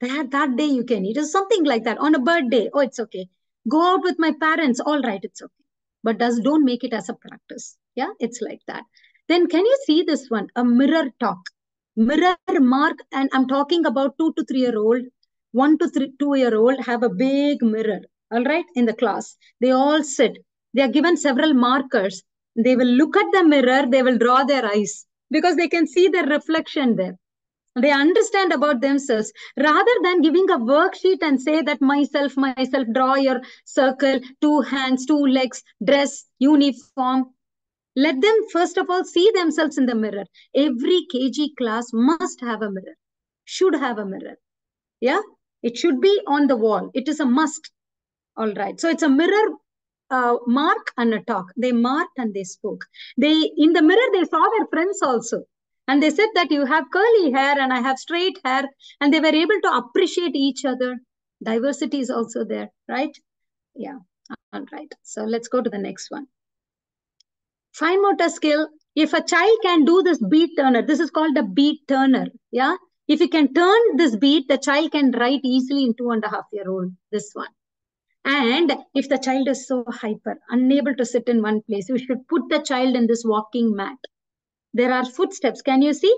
Speaker 3: That that day you can eat. It's something like that. On a birthday, oh, it's okay. Go out with my parents. All right, it's okay. But does don't make it as a practice. Yeah, it's like that. Then can you see this one? A mirror talk. Mirror mark, and I'm talking about two to three year old, one to three two year old have a big mirror. All right, in the class. They all sit. They are given several markers they will look at the mirror, they will draw their eyes because they can see their reflection there. They understand about themselves rather than giving a worksheet and say that myself, myself, draw your circle, two hands, two legs, dress, uniform. Let them first of all see themselves in the mirror. Every KG class must have a mirror, should have a mirror. Yeah, it should be on the wall. It is a must. All right. So it's a mirror uh, mark and a talk. They marked and they spoke. They in the mirror they saw their friends also, and they said that you have curly hair and I have straight hair, and they were able to appreciate each other. Diversity is also there, right? Yeah. All right. So let's go to the next one. Fine motor skill. If a child can do this beat turner, this is called a beat turner. Yeah. If you can turn this beat, the child can write easily in two and a half year old. This one. And if the child is so hyper, unable to sit in one place, you should put the child in this walking mat. There are footsteps. Can you see?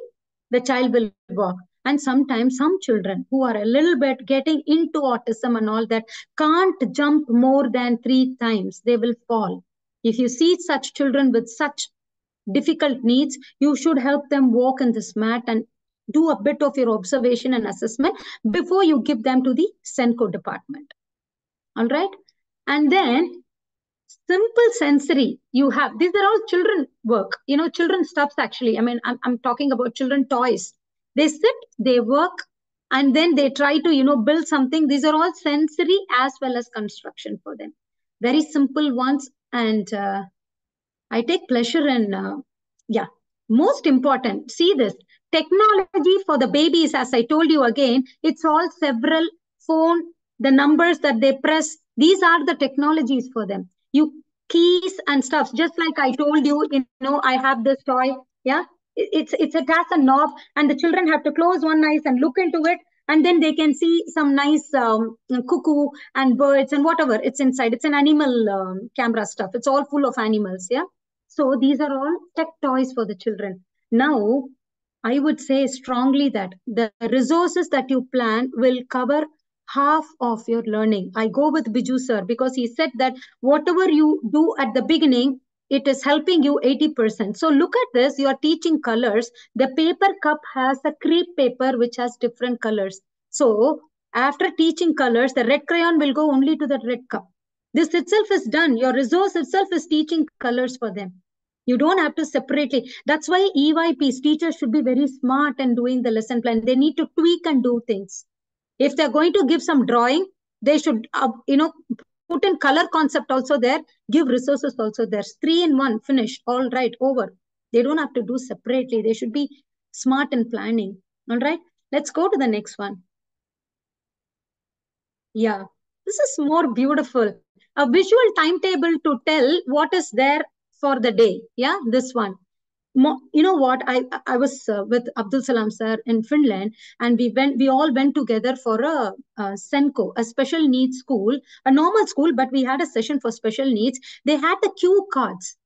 Speaker 3: The child will walk. And sometimes some children who are a little bit getting into autism and all that can't jump more than three times. They will fall. If you see such children with such difficult needs, you should help them walk in this mat and do a bit of your observation and assessment before you give them to the SENCO department all right and then simple sensory you have these are all children work. You know children stuffs actually. I mean I'm, I'm talking about children toys. They sit they work and then they try to you know build something. These are all sensory as well as construction for them. Very simple ones and uh, i take pleasure in uh, yeah. Most important see this technology for the babies as i told you again it's all several phone the numbers that they press, these are the technologies for them. You keys and stuff, just like I told you, you know, I have this toy. Yeah. It's it's a has a knob, and the children have to close one eye and look into it, and then they can see some nice um, cuckoo and birds and whatever it's inside. It's an animal um, camera stuff. It's all full of animals. Yeah. So these are all tech toys for the children. Now, I would say strongly that the resources that you plan will cover half of your learning. I go with Biju sir because he said that whatever you do at the beginning, it is helping you 80%. So look at this, you are teaching colors. The paper cup has a crepe paper which has different colors. So after teaching colors, the red crayon will go only to the red cup. This itself is done. Your resource itself is teaching colors for them. You don't have to separately. That's why EYPs, teachers should be very smart and doing the lesson plan. They need to tweak and do things. If they're going to give some drawing, they should, uh, you know, put in color concept also there, give resources also there. Three in one, finish, all right, over. They don't have to do separately. They should be smart in planning. All right, let's go to the next one. Yeah, this is more beautiful. A visual timetable to tell what is there for the day. Yeah, this one you know what? I i was uh, with abdul salam sir in finland and we went we all went together for a, a senco a special needs school a normal school but we had a session for special needs. They had the cue cards.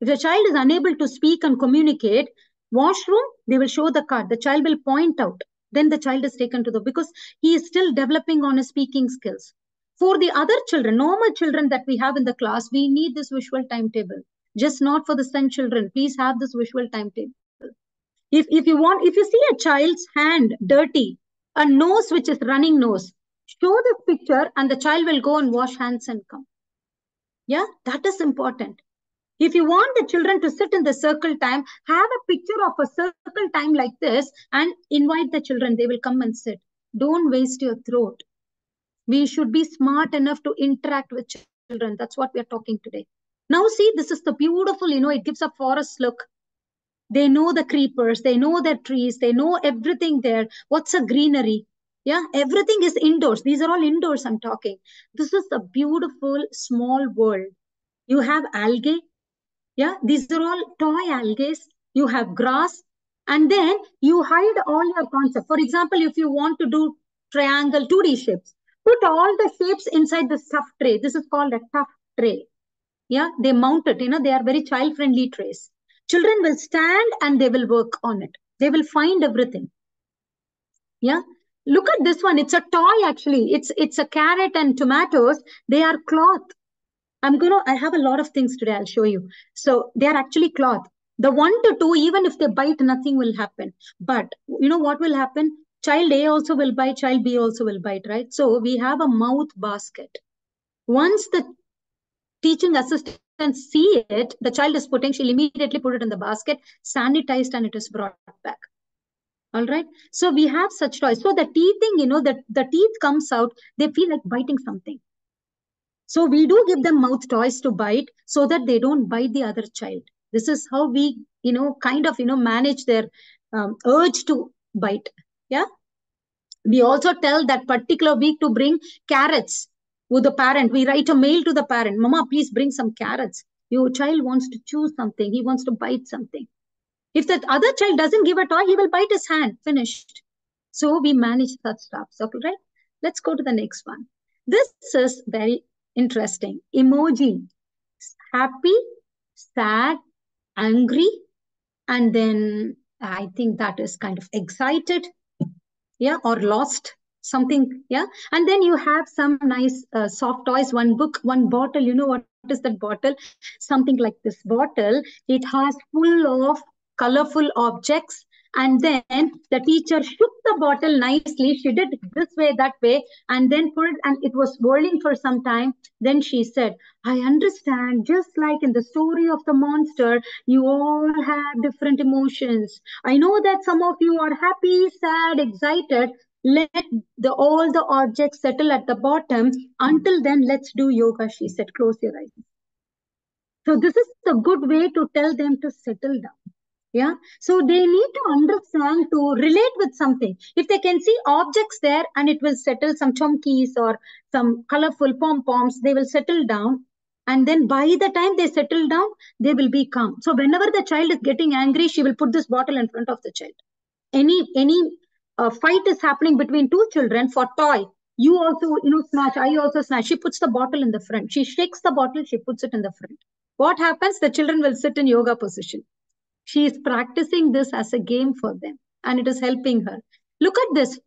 Speaker 3: If the child is unable to speak and communicate washroom they will show the card. The child will point out. Then the child is taken to the because he is still developing on his speaking skills. For the other children, normal children that we have in the class, we need this visual timetable. Just not for the SEND children. Please have this visual timetable. If, if you want, if you see a child's hand dirty, a nose which is running nose, show the picture and the child will go and wash hands and come. Yeah, that is important. If you want the children to sit in the circle time, have a picture of a circle time like this and invite the children. They will come and sit. Don't waste your throat. We should be smart enough to interact with children. That's what we are talking today. Now, see, this is the beautiful, you know, it gives a forest look. They know the creepers, they know their trees, they know everything there. What's a greenery? Yeah, everything is indoors. These are all indoors I'm talking. This is a beautiful small world. You have algae. Yeah, these are all toy algae. You have grass. And then you hide all your concepts. For example, if you want to do triangle 2D shapes, put all the shapes inside the stuff tray. This is called a tough tray. Yeah, they mount it. You know, they are very child-friendly trays. Children will stand and they will work on it. They will find everything. Yeah, look at this one. It's a toy actually. It's it's a carrot and tomatoes. They are cloth. I'm gonna. I have a lot of things today. I'll show you. So they are actually cloth. The one to two, even if they bite, nothing will happen. But you know what will happen? Child A also will bite. Child B also will bite. Right. So we have a mouth basket. Once the teaching assistant see it, the child is putting, she'll immediately put it in the basket, sanitized, and it is brought back. All right. So we have such toys. So the teething, you know, the, the teeth comes out, they feel like biting something. So we do give them mouth toys to bite so that they don't bite the other child. This is how we, you know, kind of, you know, manage their um, urge to bite. Yeah. We also tell that particular week to bring carrots with the parent. We write a mail to the parent, Mama, please bring some carrots. Your child wants to chew something. He wants to bite something. If that other child doesn't give a toy, he will bite his hand. Finished. So we manage such stuff. Okay, right? Let's go to the next one. This is very interesting. Emoji. Happy, sad, angry, and then I think that is kind of excited, yeah, or lost, something, yeah. And then you have some nice uh, soft toys, one book, one bottle. You know what is that bottle? Something like this bottle. It has full of colorful objects and then the teacher shook the bottle nicely she did this way that way and then put it and it was whirling for some time then she said i understand just like in the story of the monster you all have different emotions i know that some of you are happy sad excited let the all the objects settle at the bottom. Until then let's do yoga she said. Close your eyes. So this is a good way to tell them to settle down. Yeah? So they need to understand to relate with something. If they can see objects there and it will settle some chunkies or some colorful pom poms they will settle down. And then by the time they settle down they will be calm. So whenever the child is getting angry she will put this bottle in front of the child. Any any uh, fight is happening between two children for toy you also you know snatch i also snatch she puts the bottle in the front she shakes the bottle she puts it in the front what happens the children will sit in yoga position she is practicing this as a game for them and it is helping her. Look at this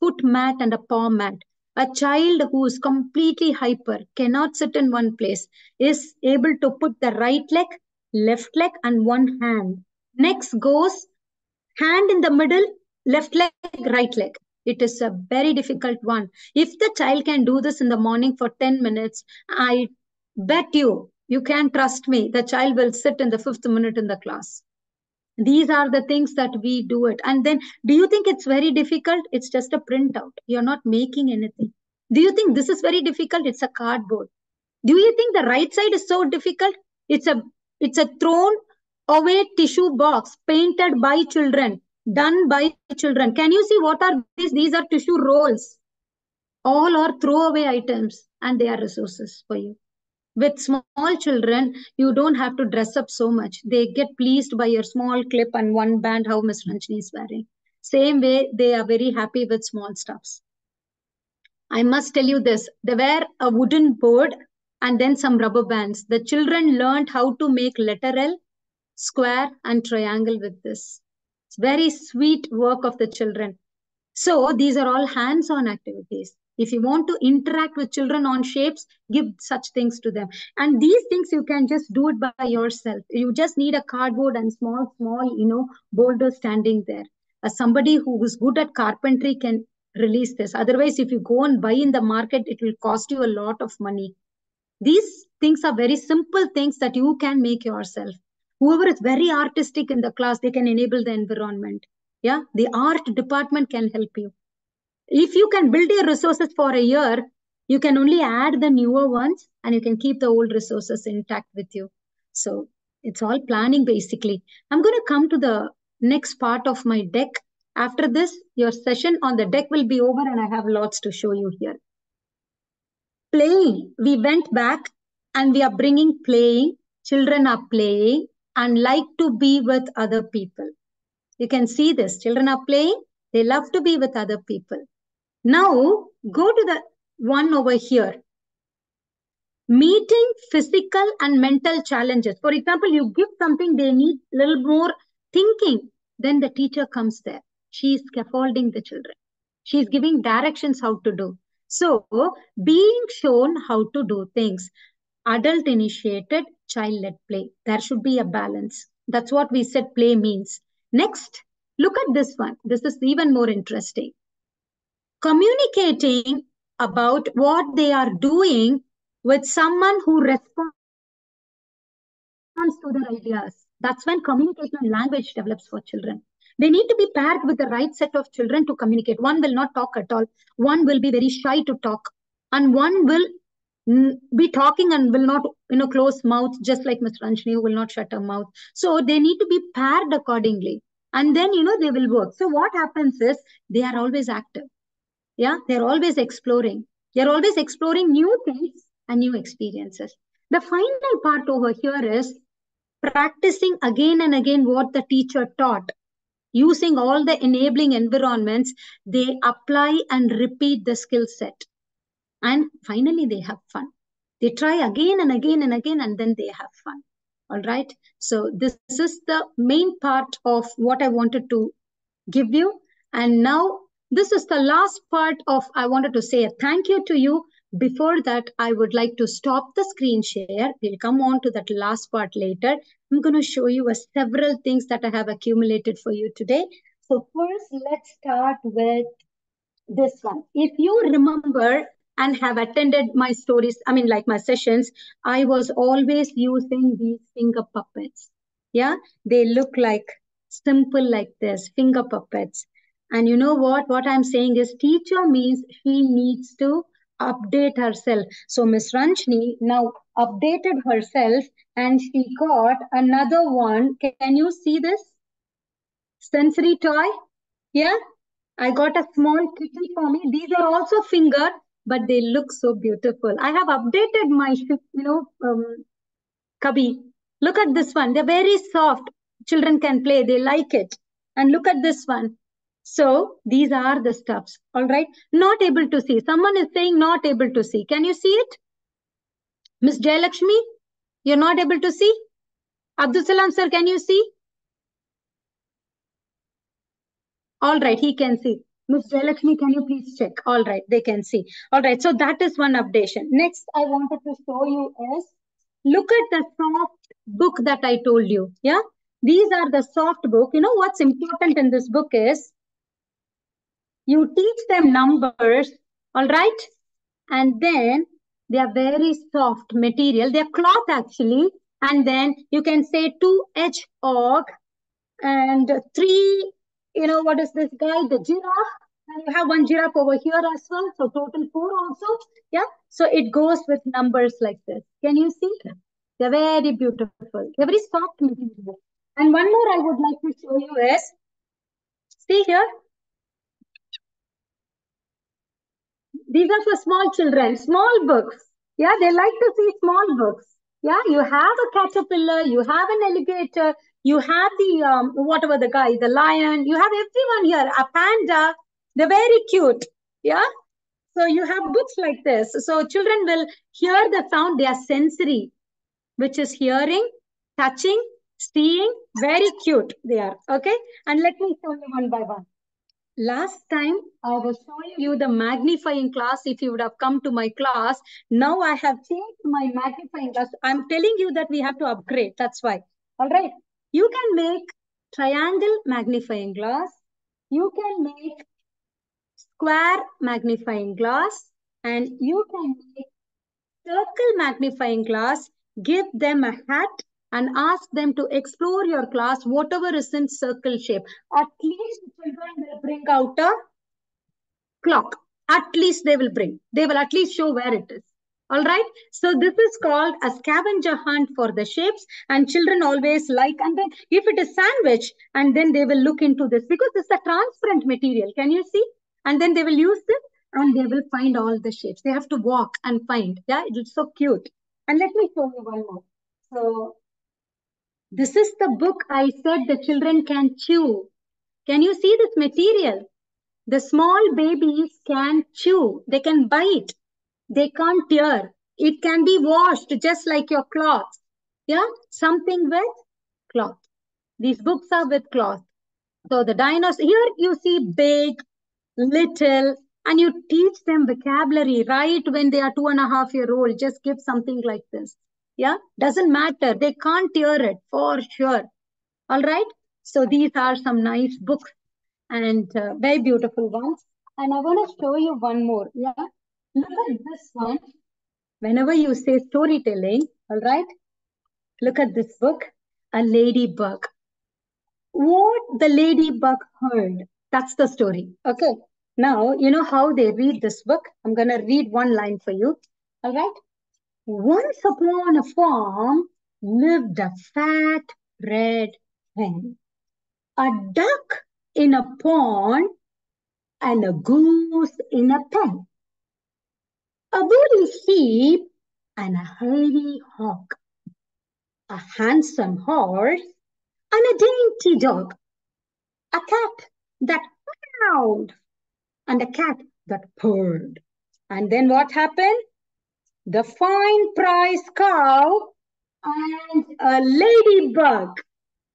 Speaker 3: foot mat and a paw mat. A child who is completely hyper, cannot sit in one place, is able to put the right leg, left leg, and one hand. Next goes hand in the middle, left leg, right leg. It is a very difficult one. If the child can do this in the morning for 10 minutes, I bet you, you can trust me, the child will sit in the fifth minute in the class. These are the things that we do it. And then do you think it's very difficult? It's just a printout. You're not making anything. Do you think this is very difficult? It's a cardboard. Do you think the right side is so difficult? It's a it's a thrown away tissue box painted by children done by children. Can you see what are these? These are tissue rolls. All are throwaway items and they are resources for you. With small children you don't have to dress up so much. They get pleased by your small clip and one band how miss ranjini is wearing. Same way they are very happy with small stuffs. I must tell you this they wear a wooden board and then some rubber bands. The children learned how to make letter l square and triangle with this very sweet work of the children so these are all hands on activities If you want to interact with children on shapes, give such things to them. And these things you can just do it by yourself. You just need a cardboard and small, small, you know, boulder standing there. As somebody who is good at carpentry can release this. Otherwise, if you go and buy in the market, it will cost you a lot of money. These things are very simple things that you can make yourself. Whoever is very artistic in the class, they can enable the environment. Yeah, the art department can help you. If you can build your resources for a year, you can only add the newer ones and you can keep the old resources intact with you. So it's all planning basically. I'm going to come to the next part of my deck. After this, your session on the deck will be over and I have lots to show you here. Playing. We went back and we are bringing playing. Children are playing and like to be with other people. You can see this. Children are playing. They love to be with other people. Now go to the one over here. Meeting physical and mental challenges. For example, you give something they need a little more thinking. Then the teacher comes there. She is scaffolding the children. She is giving directions how to do. So being shown how to do things. Adult initiated, child led play. There should be a balance. That's what we said play means. Next, look at this one. This is even more interesting. Communicating about what they are doing with someone who responds to their ideas. That's when communication and language develops for children. They need to be paired with the right set of children to communicate. One will not talk at all. One will be very shy to talk. And one will be talking and will not, you know, close mouth, just like Ms. Ranjini, who will not shut her mouth. So they need to be paired accordingly. And then, you know, they will work. So what happens is they are always active. Yeah, they're always exploring. They're always exploring new things and new experiences. The final part over here is practicing again and again what the teacher taught. Using all the enabling environments, they apply and repeat the skill set. And finally, they have fun. They try again and again and again, and then they have fun. All right. So this is the main part of what I wanted to give you. And now this is the last part of I wanted to say a thank you to you. Before that, I would like to stop the screen share. We'll come on to that last part later. I'm going to show you a several things that I have accumulated for you today. So first, let's start with this one. If you remember and have attended my stories, I mean, like my sessions, I was always using these finger puppets. Yeah, they look like simple like this, finger puppets. And you know what? What I'm saying is teacher means she needs to update herself. So Miss Ranjini now updated herself and she got another one. Can you see this? Sensory toy? Yeah? I got a small kitty for me. These are also finger, but they look so beautiful. I have updated my, you know, um. Look at this one. They're very soft. Children can play. They like it. And look at this one. So these are the stuffs. All right. Not able to see. Someone is saying not able to see. Can you see it? Miss Jayalakshmi, you're not able to see? Abdul Salam sir, can you see? All right, he can see. Miss Jayalakshmi, can you please check? All right, they can see. All right, so that is one updation. Next, I wanted to show you is, look at the soft book that I told you. Yeah, these are the soft book. You know what's important in this book is, you teach them numbers, all right? And then they are very soft material. They're cloth actually. And then you can say two hedgehog and three, you know, what is this guy? The giraffe. And you have one giraffe over here as well. So total four also. Yeah. So it goes with numbers like this. Can you see? They're very beautiful. They're very soft material. And one more I would like to show you is, see here, These are for small children, small books. Yeah, they like to see small books. Yeah, you have a caterpillar, you have an alligator, you have the, um, whatever the guy, the lion, you have everyone here, a panda. They're very cute. Yeah. So you have books like this. So children will hear the sound. They are sensory, which is hearing, touching, seeing. Very cute they are. Okay. And let me show you one by one. last time I was showing you the magnifying class if you would have come to my class. Now I have changed my magnifying glass. I'm telling you that we have to upgrade. That's why. All right. You can make triangle magnifying glass. You can make square magnifying glass. And you can make circle magnifying glass. Give them a hat and ask them to explore your class, whatever is in circle shape. At least children will bring out a clock. At least they will bring. They will at least show where it is. All right. So this is called a scavenger hunt for the shapes and children always like, and then if it is sandwich and then they will look into this because it's a transparent material. Can you see? And then they will use this and they will find all the shapes. They have to walk and find. Yeah. It's so cute. And let me show you one more. So this is the book I said the children can chew. Can you see this material? The small babies can chew. They can bite. They can't tear. It can be washed just like your cloth. Yeah, something with cloth. These books are with cloth. So the dinosaur, here you see big, little, and you teach them vocabulary right when they are two and a half year old. Just give something like this. Yeah, doesn't matter. They can't tear it for sure. All right. So these are some nice books and uh, very beautiful ones. And I want to show you one more. Yeah. Look at this one. Whenever you say storytelling, all right, look at this book, A Ladybug. What the ladybug heard. That's the story. Okay. Now, you know how they read this book? I'm going to read one line for you. All right. Once upon a farm lived a fat red hen, a duck in a pond, and a goose in a pen, a woolly sheep, and a hairy hawk, a handsome horse, and a dainty dog, a cat that meowed, and a cat that purred. And then what happened? the fine price cow and a ladybug.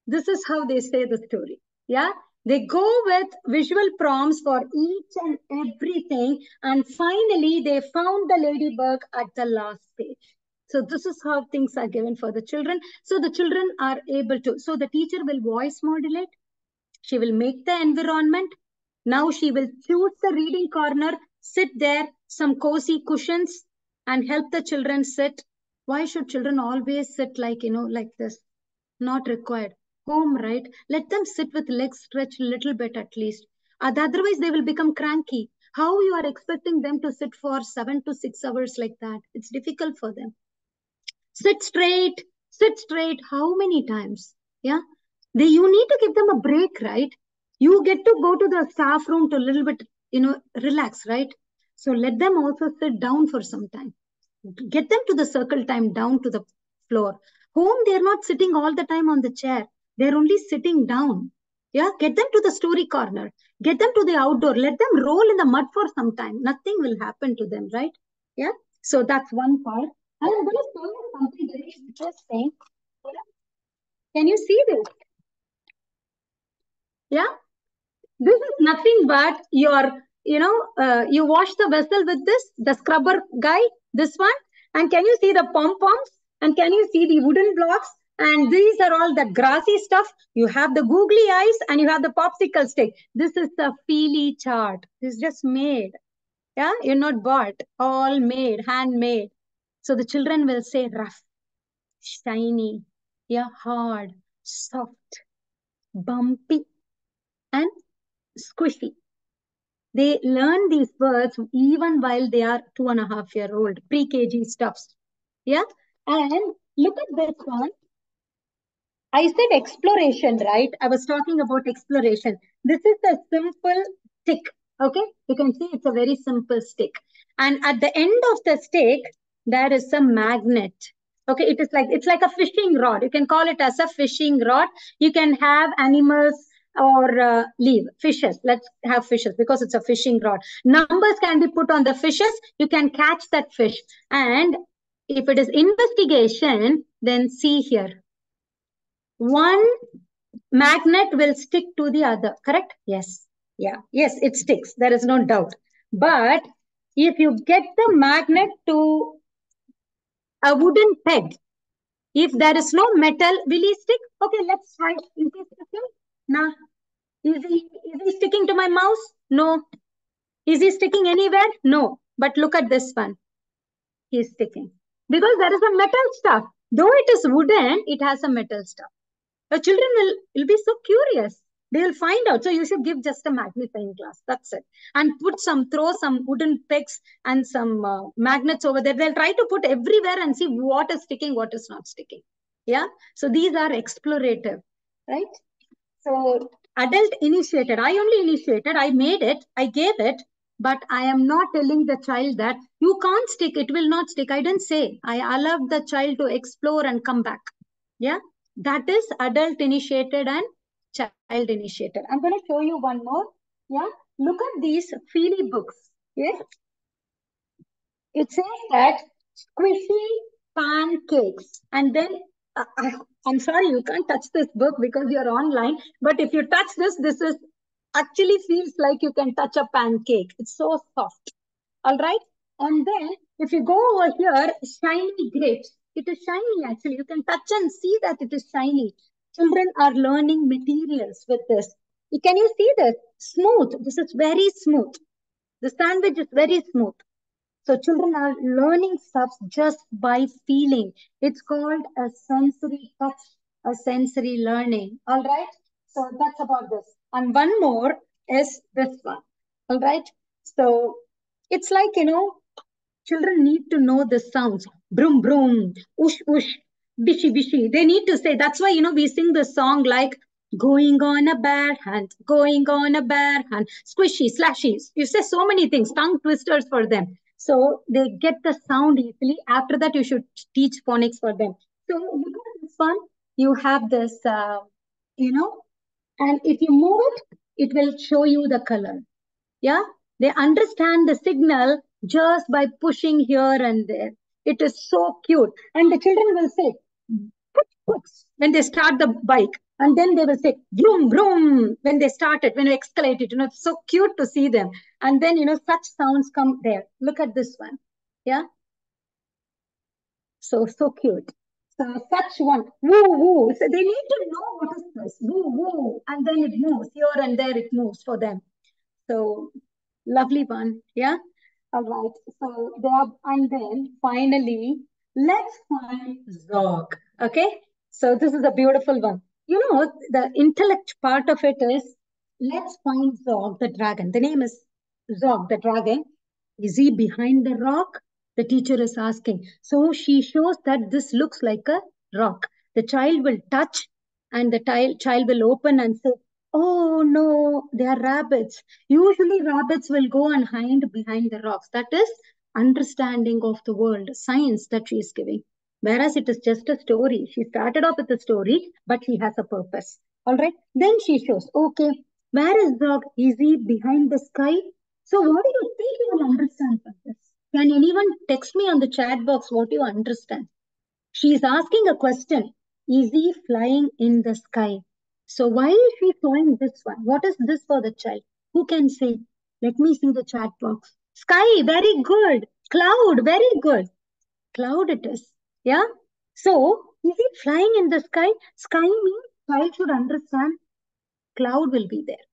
Speaker 3: This is how they say the story. Yeah. They go with visual prompts for each and everything. And finally, they found the ladybug at the last page. So this is how things are given for the children. So the children are able to. So the teacher will voice modulate. She will make the environment. Now she will choose the reading corner, sit there, some cozy cushions, and help the children sit. Why should children always sit like, you know, like this? Not required. Home, right? Let them sit with legs stretched a little bit at least. Uh, otherwise, they will become cranky. How you are expecting them to sit for seven to six hours like that? It's difficult for them. Sit straight, sit straight. How many times? Yeah. They, you need to give them a break, right? You get to go to the staff room to a little bit, you know, relax, right? So let them also sit down for some time. Get them to the circle time down to the floor. Home, they're not sitting all the time on the chair. They're only sitting down. Yeah, get them to the story corner. Get them to the outdoor. Let them roll in the mud for some time. Nothing will happen to them, right? Yeah. So that's one part. And I'm going to show you something very interesting. Can you see this? Yeah. This is nothing but your you know, uh, you wash the vessel with this, the scrubber guy, this one. And can you see the pom-poms? And can you see the wooden blocks? And these are all the grassy stuff. You have the googly eyes and you have the popsicle stick. This is the feely chart. This is just made. Yeah, you're not bought. All made, handmade. So the children will say rough, shiny, yeah, hard, soft, bumpy, and squishy. They learn these words even while they are two and a half year old, pre-KG stuffs. Yeah. And look at this one. I said exploration, right? I was talking about exploration. This is a simple stick. Okay. You can see it's a very simple stick. And at the end of the stick, there is a magnet. Okay. It is like, it's like a fishing rod. You can call it as a fishing rod. You can have animals or uh, leave fishes let's have fishes because it's a fishing rod numbers can be put on the fishes you can catch that fish and if it is investigation then see here one magnet will stick to the other correct yes Yeah, yes, it sticks. There is no doubt. But if you get the magnet to a wooden peg, if there is no metal, will he stick? Okay, let's try. Is he sticking? Nah. Is he, is he sticking to my mouse? No. Is he sticking anywhere? No. But look at this one. He is sticking. Because there is a metal stuff. Though it is wooden, it has a metal stuff. The children will, will be so curious. They will find out. So you should give just a magnifying glass. That's it. And put some, throw some wooden pegs and some uh, magnets over there. They'll try to put everywhere and see what is sticking, what is not sticking. Yeah. So these are explorative, right? So adult initiated. I only initiated. I made it. I gave it. But I am not telling the child that you can't stick. It will not stick. I didn't say. I allowed the child to explore and come back. Yeah. That is adult initiated and child initiated. I'm going to show you one more. Yeah. Look at these feely books. Yes. It says that squishy pancakes. And then uh, I, I'm sorry, you can't touch this book because you're online. But if you touch this, this is actually feels like you can touch a pancake. It's so soft. All right. And then if you go over here, shiny grapes. It is shiny actually. You can touch and see that it is shiny. Children are learning materials with this. Can you see this? Smooth. This is very smooth. The sandwich is very smooth. So children are learning stuff just by feeling. It's called a sensory touch, a sensory learning. All right. So that's about this. And one more is this one. All right. So it's like, you know, children need to know the sounds. Broom, broom, ush, ush, bishy, bishy. They need to say, that's why, you know, we sing the song like going on a bear hunt, going on a bear hunt, squishy, slashy. You say so many things, tongue twisters for them. So they get the sound easily. After that, you should teach phonics for them. So this one. You have this, uh, you know, and if you move it, it will show you the color. Yeah, they understand the signal just by pushing here and there. It is so cute. And the children will say, when they start the bike. And then they will say, vroom, vroom, when they start it, when you escalate it. You know, it's so cute to see them. And then, you know, such sounds come there. Look at this one. Yeah. So, so cute. So such one, woo, woo. So they need to know what is this, woo, woo. And then it moves here and there, it moves for them. So lovely one. Yeah. All right. So there, and then finally, let's find Zog. Okay. So this is a beautiful one. You know, the intellect part of it is let's find Zog the dragon. The name is Zog the dragon. Is he behind the rock? The teacher is asking. So she shows that this looks like a rock. The child will touch and the child will open and say, Oh no, they are rabbits. Usually rabbits will go and hide behind the rocks. That is understanding of the world, science that she is giving. Whereas it is just a story. She started off with a story, but she has a purpose. All right. Then she shows, okay, where is the, is he behind the sky? So what do you think you will understand from this? Can anyone text me on the chat box what you understand? She is asking a question. Is he flying in the sky? So why is she showing this one? What is this for the child? Who can say? Let me see the chat box. Sky, very good. Cloud, very good. Cloud it is. Yeah. So is he flying in the sky? Sky means child should understand cloud will be there.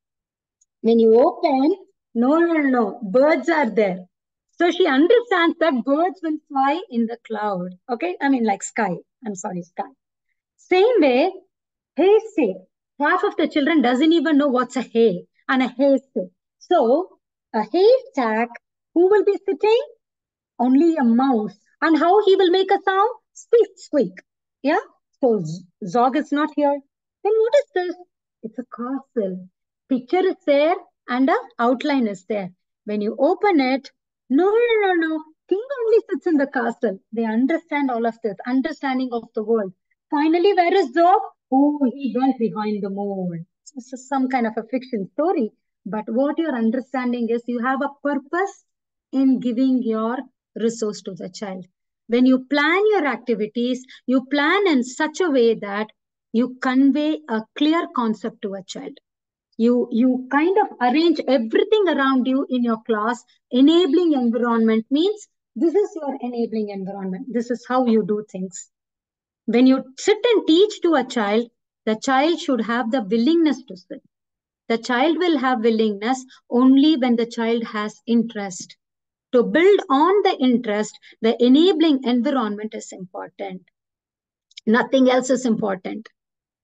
Speaker 3: When you open, no, no, no, birds are there. So she understands that birds will fly in the cloud. Okay. I mean, like sky. I'm sorry, sky. Same way, haystack. Half of the children doesn't even know what's a hay and a haystack. So a haystack, who will be sitting? Only a mouse. And how he will make a sound? Squeak, squeak. Yeah. So Zog is not here. Then what is this? It's a castle. Picture is there and a outline is there. When you open it, no, no, no, no. King only sits in the castle. They understand all of this, understanding of the world. Finally, where is Zog? Oh, he went behind the moon. This is some kind of a fiction story. But what you're understanding is you have a purpose in giving your resource to the child. When you plan your activities, you plan in such a way that you convey a clear concept to a child. You, you kind of arrange everything around you in your class. Enabling environment means this is your enabling environment. This is how you do things. When you sit and teach to a child, the child should have the willingness to sit. The child will have willingness only when the child has interest. To build on the interest, the enabling environment is important. Nothing else is important.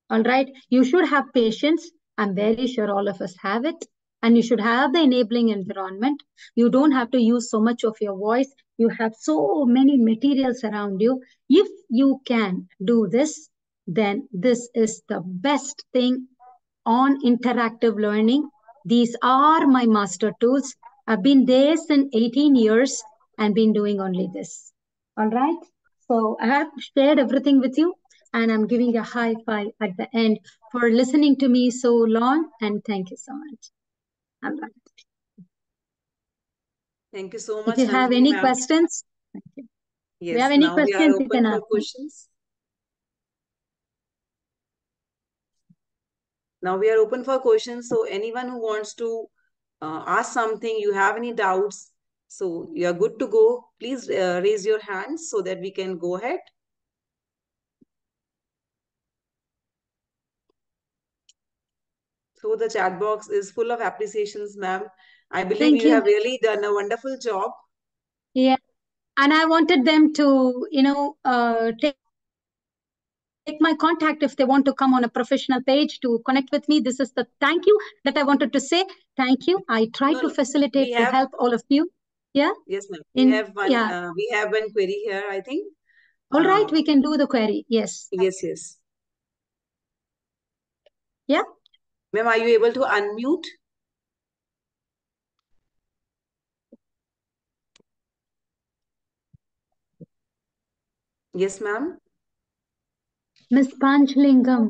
Speaker 3: All right. You should have patience. I'm very sure all of us have it. And you should have the enabling environment. You don't have to use so much of your voice. You have so many materials around you. If you can do this, then this is the best thing on interactive learning. These are my master tools. I've been there since 18 years and been doing only this. All right. So I have shared everything with you and I'm giving a high five at the end for listening to me so long. And thank you so much. I'm.
Speaker 2: Thank you so much.
Speaker 3: If you have any questions, thank you.
Speaker 2: Yes,
Speaker 3: you have any
Speaker 2: now
Speaker 3: questions,
Speaker 2: we are open
Speaker 3: can
Speaker 2: for questions. Now we are open for questions. So anyone who wants to uh, ask something, you have any doubts, so you are good to go. Please uh, raise your hands so that we can go ahead. So the chat box is full of appreciations, ma'am. I believe
Speaker 3: Thank
Speaker 2: you
Speaker 3: you.
Speaker 2: have really done a wonderful job.
Speaker 3: Yeah. And I wanted them to, you know, uh, take take my contact if they want to come on a professional page to connect with me. This is the thank you that I wanted to say. Thank you. I try
Speaker 2: No,
Speaker 3: to facilitate
Speaker 2: we
Speaker 3: to help all of you. Yeah.
Speaker 2: Yes, ma'am. We
Speaker 3: In-
Speaker 2: have one.
Speaker 3: yeah.
Speaker 2: Uh, we have one query here. I think.
Speaker 3: All right.
Speaker 2: Uh,
Speaker 3: We can do the query. Yes.
Speaker 2: Yes, yes.
Speaker 3: Yeah.
Speaker 2: Ma'am, are you able to unmute? Yes, ma'am.
Speaker 3: Miss Panchalingam.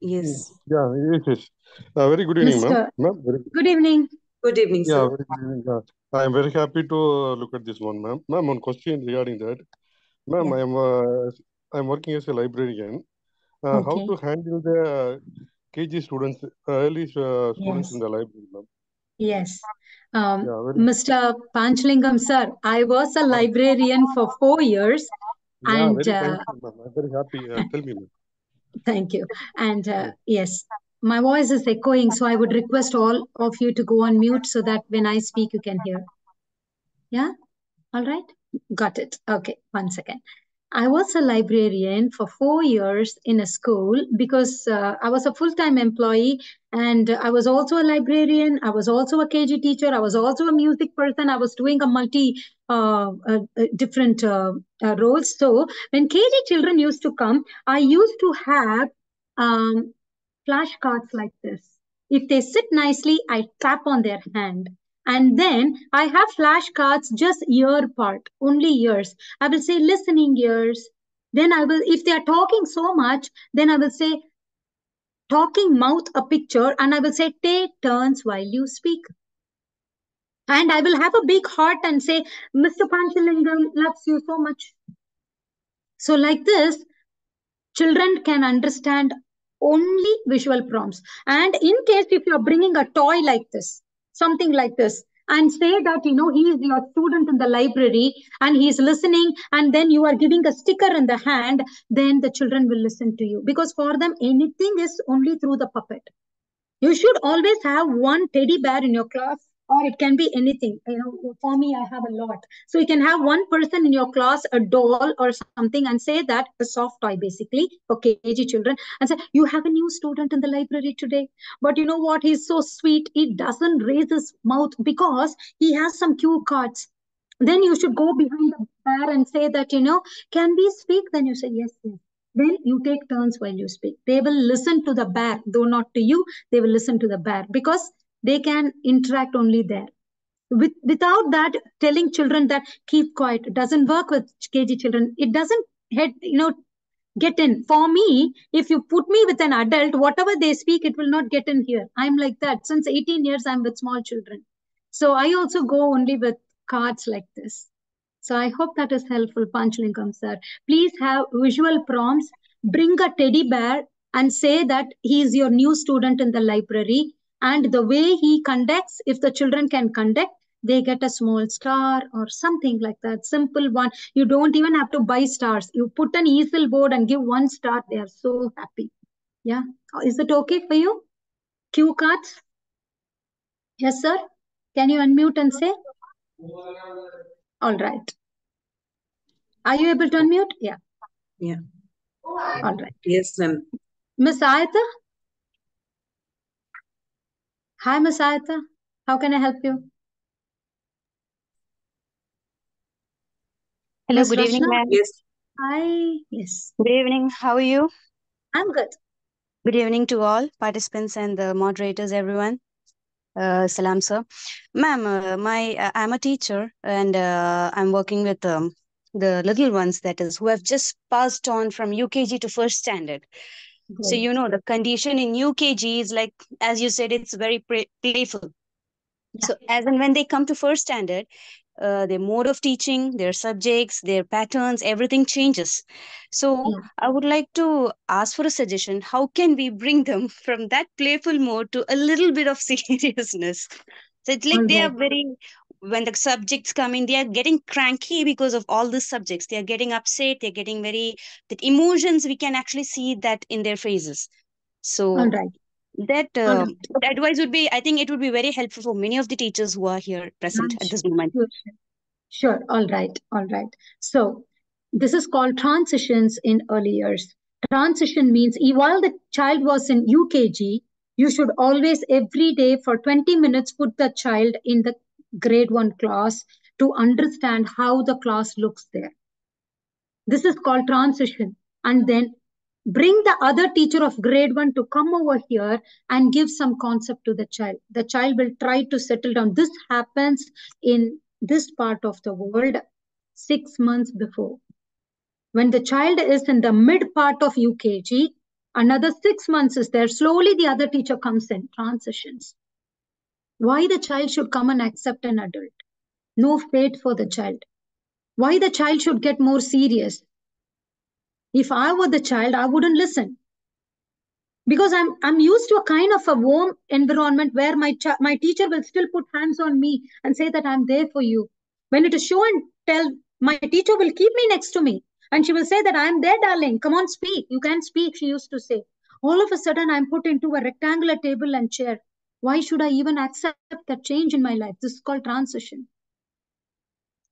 Speaker 2: Yes.
Speaker 6: Yeah, yes, yes. Uh, very good evening, ma'am.
Speaker 3: Mr.
Speaker 6: Ma'am, very,
Speaker 3: Good evening.
Speaker 2: Good evening,
Speaker 6: yeah,
Speaker 2: sir.
Speaker 6: very good evening. Yeah. I am very happy to uh, look at this one, ma'am. Ma'am, one question regarding that. Ma'am,
Speaker 3: Yeah.
Speaker 6: I am uh, I am working as a librarian. Uh, How to handle the KG students, early uh, students in
Speaker 3: Yes.
Speaker 6: the library, ma'am?
Speaker 3: Yes. Um,
Speaker 6: Yeah, very.
Speaker 3: Mr. Panchalingam, sir, I was a librarian for four years
Speaker 6: Yeah,
Speaker 3: and
Speaker 6: very
Speaker 3: uh,
Speaker 6: thankful. I'm very happy. Uh, tell me.
Speaker 3: Thank you. And uh, yes, my voice is echoing, so I would request all of you to go on mute so that when I speak, you can hear. Yeah? All right? Got it. Okay, one second. I was a librarian for four years in a school because uh, I was a full-time employee and I was also a librarian. I was also a KG teacher. I was also a music person. I was doing a multi uh, uh, uh, different uh, uh, roles. So when KG children used to come, I used to have um, flashcards like this. If they sit nicely, I tap on their hand. And then I have flashcards just ear part, only ears. I will say listening ears. Then I will, if they are talking so much, then I will say talking mouth a picture and I will say take turns while you speak. And I will have a big heart and say, Mr. Panchalingam loves you so much. So like this, children can understand only visual prompts. And in case if you're bringing a toy like this, something like this, and say that, you know, he is your student in the library and he is listening, and then you are giving a sticker in the hand, then the children will listen to you. Because for them, anything is only through the puppet. You should always have one teddy bear in your class or it can be anything. You know, for me, I have a lot. So you can have one person in your class, a doll or something, and say that a soft toy basically for KG children, and say, You have a new student in the library today. But you know what? He's so sweet. He doesn't raise his mouth because he has some cue cards. Then you should go behind the bear and say that, you know, can we speak? Then you say, Yes, yes. Then you take turns while you speak. They will listen to the bear, though not to you. They will listen to the bear because they can interact only there. With, without that, telling children that keep quiet doesn't work with KG children. It doesn't head, you know, get in. For me, if you put me with an adult, whatever they speak, it will not get in here. I'm like that. Since 18 years, I'm with small children. So I also go only with cards like this. So I hope that is helpful, Panchalingam sir. Please have visual prompts. Bring a teddy bear and say that he is your new student in the library And the way he conducts, if the children can conduct, they get a small star or something like that. Simple one. You don't even have to buy stars. You put an easel board and give one star. They are so happy. Yeah. Is it okay for you? Cue cards? Yes, sir. Can you unmute and say? All right. Are you able to unmute? Yeah.
Speaker 2: Yeah.
Speaker 3: All right.
Speaker 2: Yes, ma'am.
Speaker 3: Miss Ayata? Hi, Miss Ayata. How can I help you?
Speaker 7: Hello,
Speaker 3: Miss
Speaker 7: good evening, ma'am.
Speaker 2: Yes.
Speaker 3: Hi. Yes.
Speaker 7: Good evening. How are you?
Speaker 3: I'm good.
Speaker 7: Good evening to all participants and the moderators, everyone. Uh, salam, sir. Ma'am, uh, my uh, I'm a teacher and uh, I'm working with um, the little ones, that is, who have just passed on from UKG to first standard. So, you know, the condition in UKG is like, as you said, it's very playful.
Speaker 3: Yeah.
Speaker 7: So, as and when they come to first standard, uh, their mode of teaching, their subjects, their patterns, everything changes. So,
Speaker 3: Yeah.
Speaker 7: I would like to ask for a suggestion. How can we bring them [LAUGHS] from that playful mode to a little bit of [LAUGHS] seriousness? So, it's like
Speaker 3: All
Speaker 7: they are very, when the subjects come in, they are getting cranky because of all the subjects. They are getting upset, they're getting very, that emotions, we can actually see that in their faces. So,
Speaker 3: All right.
Speaker 7: that uh,
Speaker 3: right.
Speaker 7: that advice would be, I think it would be very helpful for many of the teachers who are here present
Speaker 3: I'm
Speaker 7: at this moment.
Speaker 3: Sure. sure. Sure. All right. All right. So this is called transitions in early years. Transition means e- while the child was in UKG, you should always every day for 20 minutes put the child in the grade one class to understand how the class looks there. This is called transition. And then bring the other teacher of grade one to come over here and give some concept to the child. The child will try to settle down. This happens in this part of the world six months before. When the child is in the mid part of UKG, another six months is there. Slowly, the other teacher comes in, transitions. Why the child should come and accept an adult? No fate for the child. Why the child should get more serious? If I were the child, I wouldn't listen because I'm I'm used to a kind of a warm environment where my ch- my teacher will still put hands on me and say that I'm there for you. When it is show and tell, my teacher will keep me next to me and she will say that I'm there, darling. Come on, speak. You can speak. She used to say. All of a sudden, I'm put into a rectangular table and chair. Why should I even accept that change in my life? This is called transition.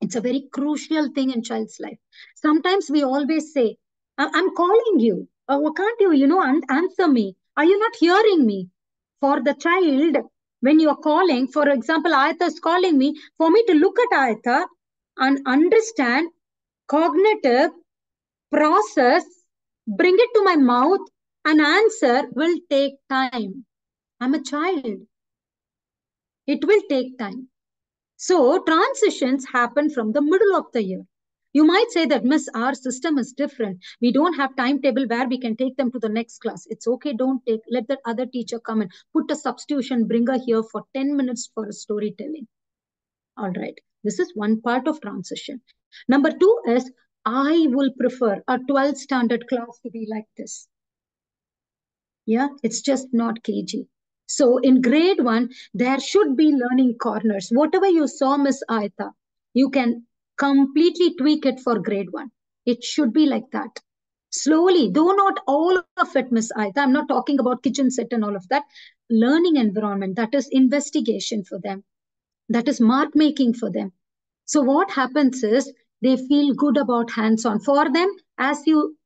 Speaker 3: It's a very crucial thing in child's life. Sometimes we always say, "I- I'm calling you. Uh, why can't you, you know, answer me? Are you not hearing me? For the child, when you're calling, for example, Ayatha is calling me, for me to look at Ayatha and understand cognitive process, bring it to my mouth and answer will take time. I'm a child. It will take time. So transitions happen from the middle of the year. You might say that, Miss, our system is different. We don't have timetable where we can take them to the next class. It's okay, don't take. Let that other teacher come and put a substitution, bring her here for 10 minutes for a storytelling. All right. This is one part of transition. Number two is I will prefer a 12 standard class to be like this. Yeah, it's just not KG. So in grade one, there should be learning corners. Whatever you saw, Miss Aita, you can completely tweak it for grade one. It should be like that. Slowly, though not all of it, Miss Aita, I'm not talking about kitchen set and all of that. Learning environment, that is investigation for them. That is mark making for them. So what happens is they feel good about hands-on. For them, as you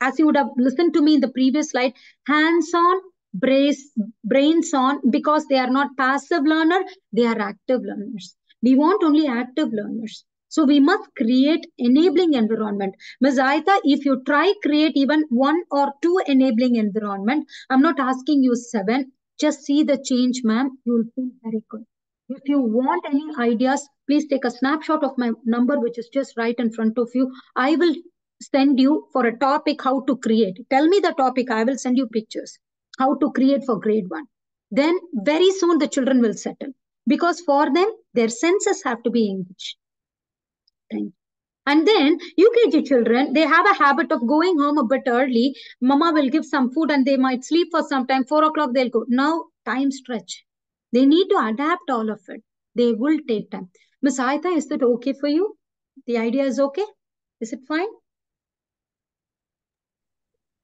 Speaker 3: as you would have listened to me in the previous slide, hands-on, brace, brains on, because they are not passive learner, they are active learners. We want only active learners. So we must create enabling environment. Ms. Aita, if you try create even one or two enabling environment, I'm not asking you seven, just see the change, ma'am. You will feel very good. If you want any ideas, please take a snapshot of my number, which is just right in front of you. I will send you for a topic how to create. Tell me the topic, I will send you pictures. How to create for grade one. Then very soon the children will settle because for them, their senses have to be engaged. Thank you. And then UKG children, they have a habit of going home a bit early. Mama will give some food and they might sleep for some time. Four o'clock, they'll go. Now, time stretch. They need to adapt all of it. They will take time. Miss Aita, is that okay for you? The idea is okay? Is it fine?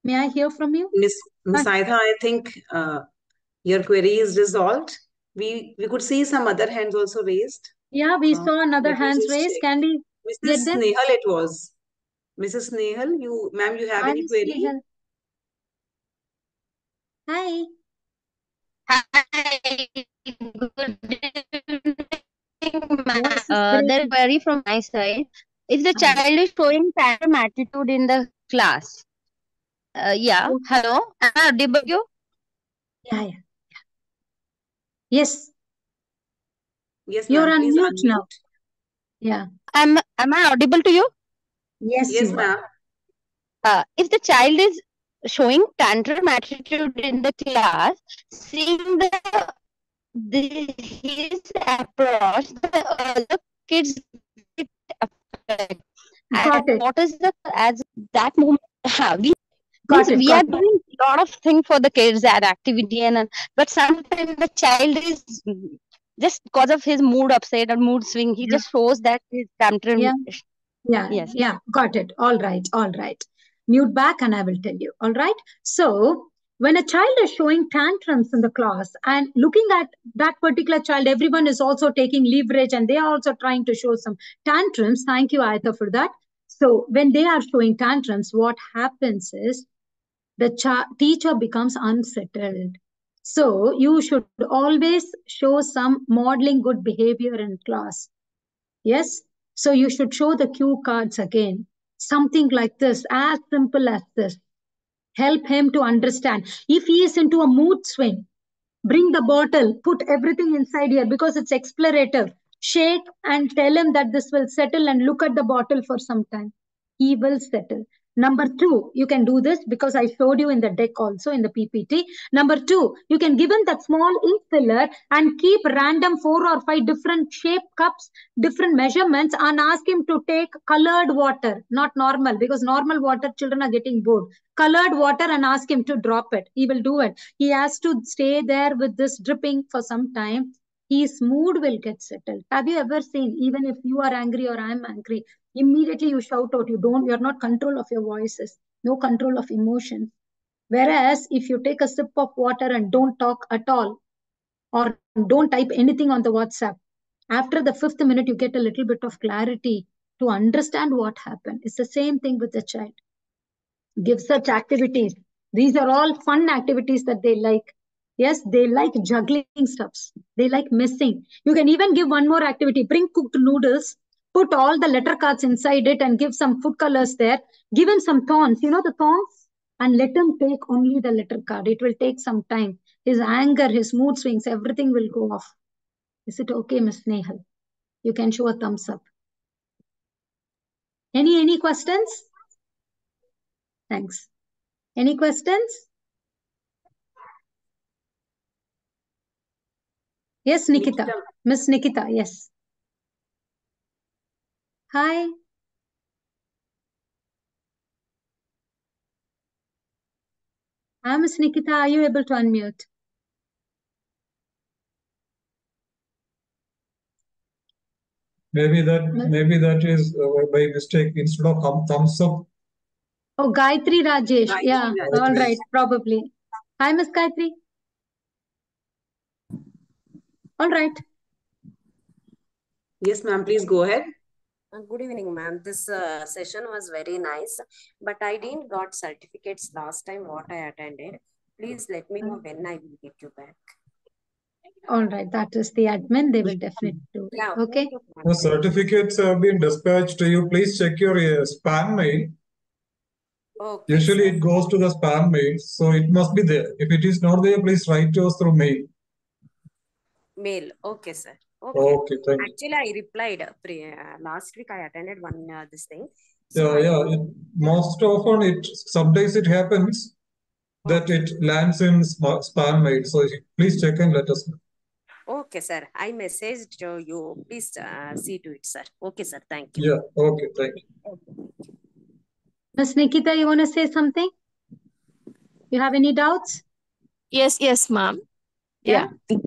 Speaker 3: May I hear from you?
Speaker 2: Miss Miss
Speaker 3: Hi.
Speaker 2: Aitha, I think uh, your query is resolved. We we could see some other hands also raised.
Speaker 3: Yeah, we
Speaker 2: Uh,
Speaker 3: saw another hands raised.
Speaker 2: check.
Speaker 3: Can we get
Speaker 2: Mrs.
Speaker 3: them?
Speaker 2: Nehal, it was. Mrs. Nehal, you, ma'am, you have
Speaker 3: Hi,
Speaker 2: any query?
Speaker 3: Nehal. Hi.
Speaker 8: Hi, good evening, ma'am.
Speaker 3: Voice is
Speaker 8: Uh, there's query from my side. If the child is showing tantrum attitude in the class, uh, yeah, hello, am I audible to you?
Speaker 3: yeah, yeah. Yes,
Speaker 2: Yes,
Speaker 3: you're
Speaker 2: ma'am,
Speaker 3: on mute now.
Speaker 2: unmute.
Speaker 3: Yeah.
Speaker 8: Am am I audible to you?
Speaker 3: Yes,
Speaker 2: Yes, ma'am.
Speaker 8: Uh, if the child is showing tantrum attitude in the class, seeing the, the his approach, the other kids get affected.
Speaker 3: Got
Speaker 8: And
Speaker 3: it.
Speaker 8: what is the as that moment? [LAUGHS] ha, we
Speaker 3: Got it.
Speaker 8: we
Speaker 3: Got
Speaker 8: are doing a lot of things for the kids that activity and and- but sometimes the child is mm, just because of his mood upset or mood swing he
Speaker 3: Yeah.
Speaker 8: just shows that his tantrum
Speaker 3: Yeah. Yeah.
Speaker 8: yes
Speaker 3: Yeah. Got it. All right. All right. Mute back and I will tell you. All right. So when a child is showing tantrums in the class and looking at that particular child, everyone is also taking leverage and they are also trying to show some tantrums. Thank you, Aitha, for that. So when they are showing tantrums, what happens is the teacher becomes unsettled. So you should always show some modeling good behavior in class. Yes. So you should show the cue cards again. Something like this, as simple as this. Help him to understand. If he is into a mood swing, bring the bottle, put everything inside here because it's explorative. Shake and tell him that this will settle and look at the bottle for some time. He will settle. Number two, you can do this because I showed you in the deck also in the PPT. Number two, you can give him that small ink filler and keep random four or five different shape cups, different measurements, and ask him to take colored water, not normal, because normal water children are getting bored. Colored water and ask him to drop it. He will do it. He has to stay there with this dripping for some time. His mood will get settled. Have you ever seen, even if you are angry or I'm angry, immediately you shout out, you don't, you're not control of your voices, no control of emotions. Whereas if you take a sip of water and don't talk at all, or don't type anything on the WhatsApp, after the fifth minute, you get a little bit of clarity to understand what happened. It's the same thing with the child. Give such activities. These are all fun activities that they like. Yes, they like juggling stuffs. They like messing. You can even give one more activity. Bring cooked noodles, put all the letter cards inside it and give some food colors there. Give him some thorns. You know the thorns? And let him take only the letter card. It will take some time. His anger, his mood swings, everything will go off. Is it okay, Miss Nehal? You can show a thumbs up. Any any questions? Thanks. Any questions? Yes, Nikita.
Speaker 2: Nikita,
Speaker 3: Miss Nikita, yes. Hi. Hi, Miss Nikita. Are you able to unmute?
Speaker 1: Maybe that maybe that is uh, by mistake instead of thumb, thumbs up.
Speaker 3: Oh, Gayatri Rajesh.
Speaker 2: Gayatri
Speaker 3: Yeah, all
Speaker 1: Gayatri.
Speaker 3: right, probably. Hi, Miss Gayatri. All right.
Speaker 2: yes, ma'am, please go ahead.
Speaker 9: Uh, Good evening, ma'am. This uh, session was very nice, but I didn't got certificates last time what I attended. Please let me know when I will get you back.
Speaker 3: All right. That is the admin. They will definitely do.
Speaker 9: Yeah,
Speaker 3: Okay.
Speaker 9: thank you, ma'am.
Speaker 1: The certificates have been dispatched to you. Please check your uh, spam mail.
Speaker 9: Okay,
Speaker 1: Usually it goes to the spam mail, so it must be there. If it is not there, please write to us through mail.
Speaker 9: Mail. Okay, sir. Okay.
Speaker 1: Okay, thank you.
Speaker 9: Actually, I replied uh, pre uh, last week. I attended one uh, this thing.
Speaker 1: Yeah,
Speaker 9: So I
Speaker 1: yeah. It, most often it sometimes it happens that it lands in sma- spam mail. So please check and let us know.
Speaker 9: okay, sir. I messaged you. Please uh, see to it, sir. Okay, sir. Thank you.
Speaker 1: Yeah, okay, thank you.
Speaker 3: Miss Nikita, you want to say something? You have any doubts?
Speaker 10: Yes, yes, ma'am.
Speaker 3: Yeah.
Speaker 10: Yeah.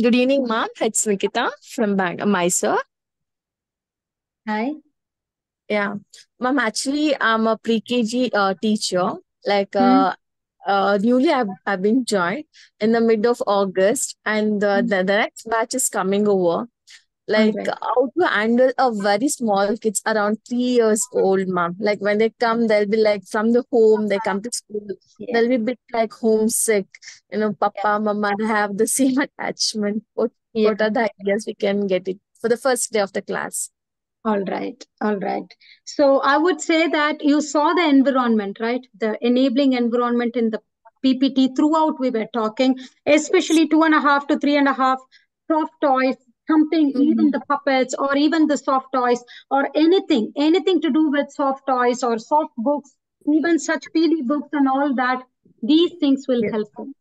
Speaker 10: Good evening, ma'am. It's Nikita from Bang Mysore.
Speaker 3: Hi.
Speaker 10: Yeah, ma'am. Actually, I'm a pre-KG uh, teacher. Like,
Speaker 3: Hmm.
Speaker 10: uh, uh, newly I've, I've been joined in the mid of August, and uh, the, the next batch is coming over. Like, how to handle a very small kids around three years old, mom Like, when they come, they'll be like from the home, they come to school,
Speaker 3: Yeah.
Speaker 10: they'll be a bit like homesick. You know, Papa, Mama, they have the [LAUGHS] same attachment. What,
Speaker 3: Yeah.
Speaker 10: what are the ideas we can get it for the first day of the class?
Speaker 3: All right, all right. So I would say that you saw the environment, right? The enabling environment in the PPT throughout we were talking, especially two and a half to three and a half soft toys, something, mm-hmm. even the puppets or even the soft toys or anything, anything to do with soft toys or soft books, even such PD books and all that, these things will
Speaker 10: Yes.
Speaker 3: help them.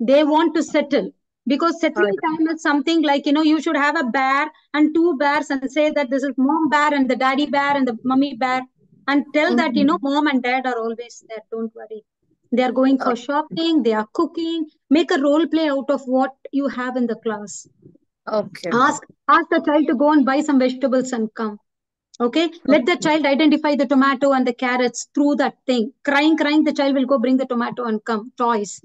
Speaker 3: They want to settle because settling time is something like, you know, you should have a bear and two bears and say that this is mom bear and the daddy bear and the mummy bear and tell that, you mm-hmm. know, mom and dad are always there. Don't worry. They are going for shopping, they are cooking. Make a role play out of what you have in the class.
Speaker 10: Okay.
Speaker 3: Ask ask the child to go and buy some vegetables and come. Okay, let the child identify the tomato and the carrots through that thing. Crying, crying, the child will go bring the tomato and come. Toys.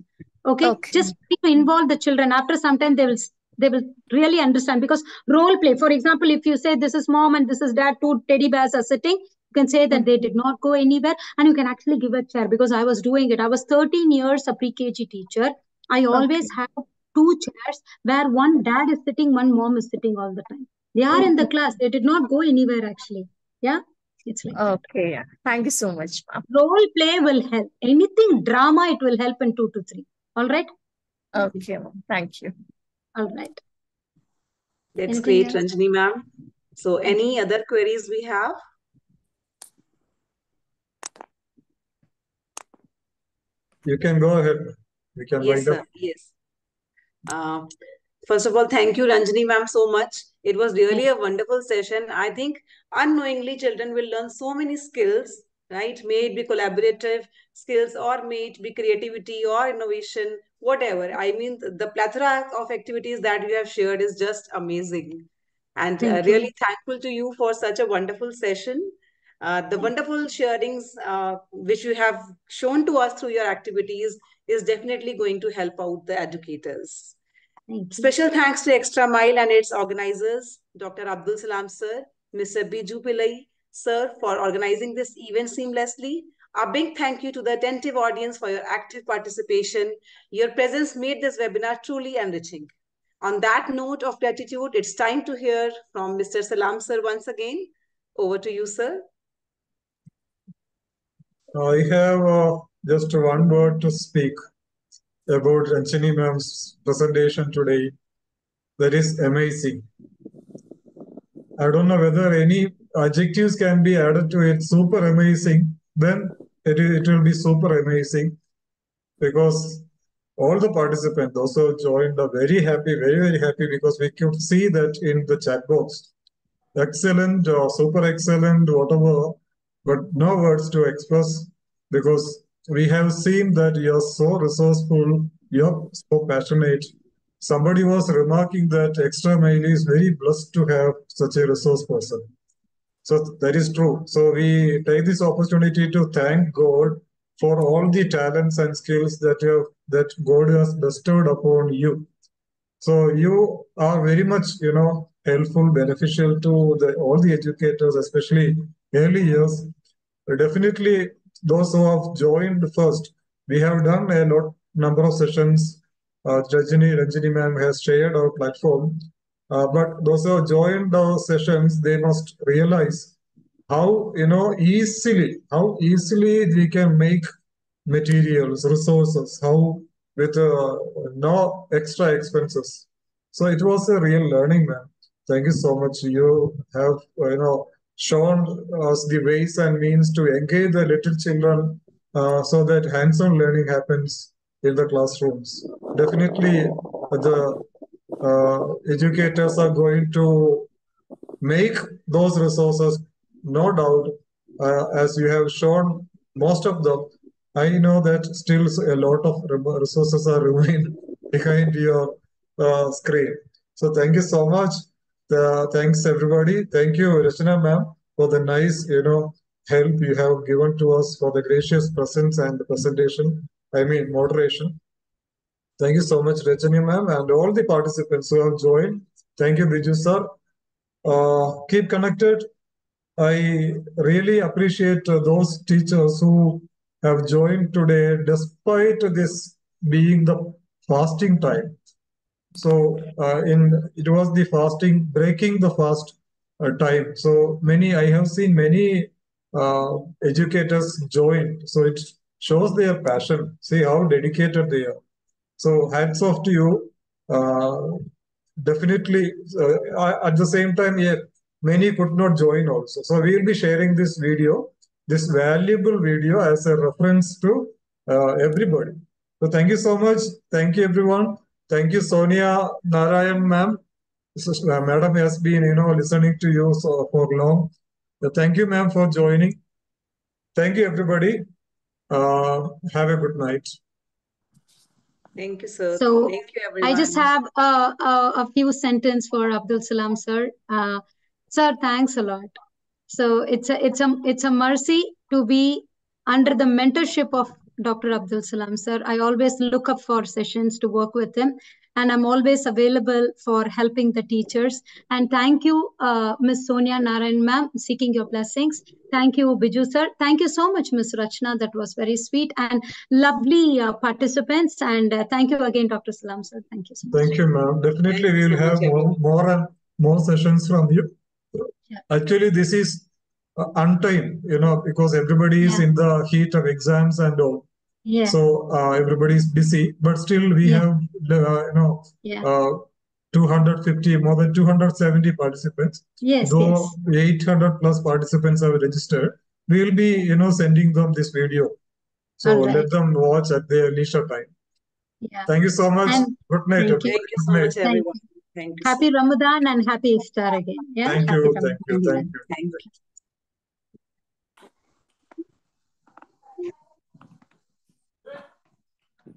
Speaker 3: Okay,
Speaker 10: Okay.
Speaker 3: just involve the children. After some time, they will they will really understand because role play. For example, if you say this is mom and this is dad, two teddy bears are sitting, you can say that mm. they did not go anywhere, and you can actually give a chair because I was doing it. I was 13 years a pre-KG teacher. I always
Speaker 10: Okay.
Speaker 3: have two chairs where one dad is sitting, one mom is sitting all the time. They are in the class. They did not go anywhere actually. Yeah, it's like.
Speaker 10: Okay, yeah. Thank you so much, ma'am.
Speaker 3: Role play will help. Anything drama, it will help in two to three. All right.
Speaker 10: Okay, ma'am. Thank you.
Speaker 3: All right.
Speaker 2: That's
Speaker 3: Anything
Speaker 2: great,
Speaker 3: else?
Speaker 2: Ranjini ma'am. So any other queries we have?
Speaker 1: You can go ahead. We can
Speaker 2: Yes,
Speaker 1: wind up.
Speaker 2: sir. Yes. Uh, first of all, thank you, Ranjini ma'am, so much. It was really a wonderful session. I think unknowingly children will learn so many skills, right? May it be collaborative skills or may it be creativity or innovation, whatever. I mean, the plethora of activities that you have shared is just amazing. And uh, really thankful to you for such a wonderful session. Uh, the wonderful sharings uh, which you have shown to us through your activities is definitely going to help out the educators.
Speaker 3: Thank.
Speaker 2: Special thanks to Extra Mile and its organizers, Dr. Abdul Salam sir, Mr. Biju Pillai sir, for organizing this event seamlessly. A big thank you to the attentive audience for your active participation. Your presence made this webinar truly enriching. On that note of gratitude, it's time to hear from Mr. Salam sir once again. Over to you, sir.
Speaker 1: I have uh, just one word to speak about Ranjini ma'am's presentation today. That is amazing. I don't know whether any adjectives can be added to it. Super amazing. Then it, it will be super amazing because all the participants also joined are very happy, very, very happy because we could see that in the chat box. Excellent or super excellent, whatever, but no words to express because we have seen that you're so resourceful, you're so passionate. Somebody was remarking that Extra Mile is very blessed to have such a resource person. So that is true. So we take this opportunity to thank God for all the talents and skills that you have, that God has bestowed upon you. So you are very much, you know, helpful, beneficial to the, all the educators, especially early years. Definitely, those who have joined first, we have done a lot number of sessions. Uh, Rajini, Ranjini ma'am has shared our platform. Uh, but those who have joined our sessions, they must realize how, you know, easily, how easily we can make materials, resources, how with uh, no extra expenses. So it was a real learning, man. Thank you so much. You have, you know, shown us the ways and means to engage the little children uh, so that hands-on learning happens in the classrooms. Definitely, the uh, educators are going to make those resources, no doubt, uh, as you have shown most of them. I know that still a lot of resources are [LAUGHS] remain behind your uh, screen. So thank you so much. Uh, thanks everybody. Thank you, Rachana ma'am, for the nice, you know, help you have given to us for the gracious presence and the presentation. I mean, moderation. Thank you so much, Rachani ma'am, and all the participants who have joined. Thank you, Biju sir. Uh, keep connected. I really appreciate uh, those teachers who have joined today despite this being the fasting time. So uh, in it was the fasting, breaking the fast uh, time. So many I have seen many uh, educators join. So it shows their passion. See how dedicated they are. So hats off to you. Uh, definitely. Uh, at the same time, yeah, many could not join also. So we will be sharing this video, this valuable video as a reference to uh, everybody. So thank you so much. Thank you, everyone. Thank you, Sonia Narayan, ma'am. Uh, madam has been, you know, listening to you so for long. So thank you, ma'am, for joining. Thank you, everybody. Uh, have a good night.
Speaker 2: Thank you, sir.
Speaker 3: So
Speaker 2: Thank you, everyone.
Speaker 3: I just have a, a, a few sentence for Abdul Salam, sir. Uh, sir, thanks a lot. So it's a it's a it's a mercy to be under the mentorship of Dr. Abdul Salam, sir. I always look up for sessions to work with him, and I'm always available for helping the teachers. And thank you, uh, Ms. Sonia Narayan, ma'am, seeking your blessings. Thank you, Biju, sir. Thank you so much, Ms. Rachna. That was very sweet and lovely uh, participants. And uh, thank you again, Dr. Salam, sir. Thank you so much.
Speaker 1: Thank you, ma'am. Definitely, we'll
Speaker 2: so
Speaker 1: have more, more and more sessions from you.
Speaker 3: Yeah.
Speaker 1: Actually, this is uh, untimed, you know, because everybody is
Speaker 3: Yeah.
Speaker 1: in the heat of exams and all.
Speaker 3: Yeah.
Speaker 1: So uh, everybody is busy, but still we
Speaker 3: Yeah.
Speaker 1: have, uh, you know,
Speaker 3: Yeah.
Speaker 1: uh, 250, more than 270 participants.
Speaker 3: Yes,
Speaker 1: Though
Speaker 3: yes.
Speaker 1: 800 plus participants have registered, we will be, you know, sending them this video. So
Speaker 3: All right.
Speaker 1: let them watch at their leisure time.
Speaker 3: Yeah.
Speaker 1: Thank you so much.
Speaker 3: And
Speaker 1: Good night,
Speaker 3: thank you.
Speaker 2: Thank you
Speaker 1: Good
Speaker 2: so
Speaker 1: night.
Speaker 2: much,
Speaker 3: Thank
Speaker 2: everyone.
Speaker 3: you.
Speaker 2: Thank you.
Speaker 3: Happy Ramadan and happy Iftar again. Yeah.
Speaker 1: Thank
Speaker 3: Happy
Speaker 1: you,
Speaker 3: Ramadan.
Speaker 1: thank you, thank you.
Speaker 2: Thank you.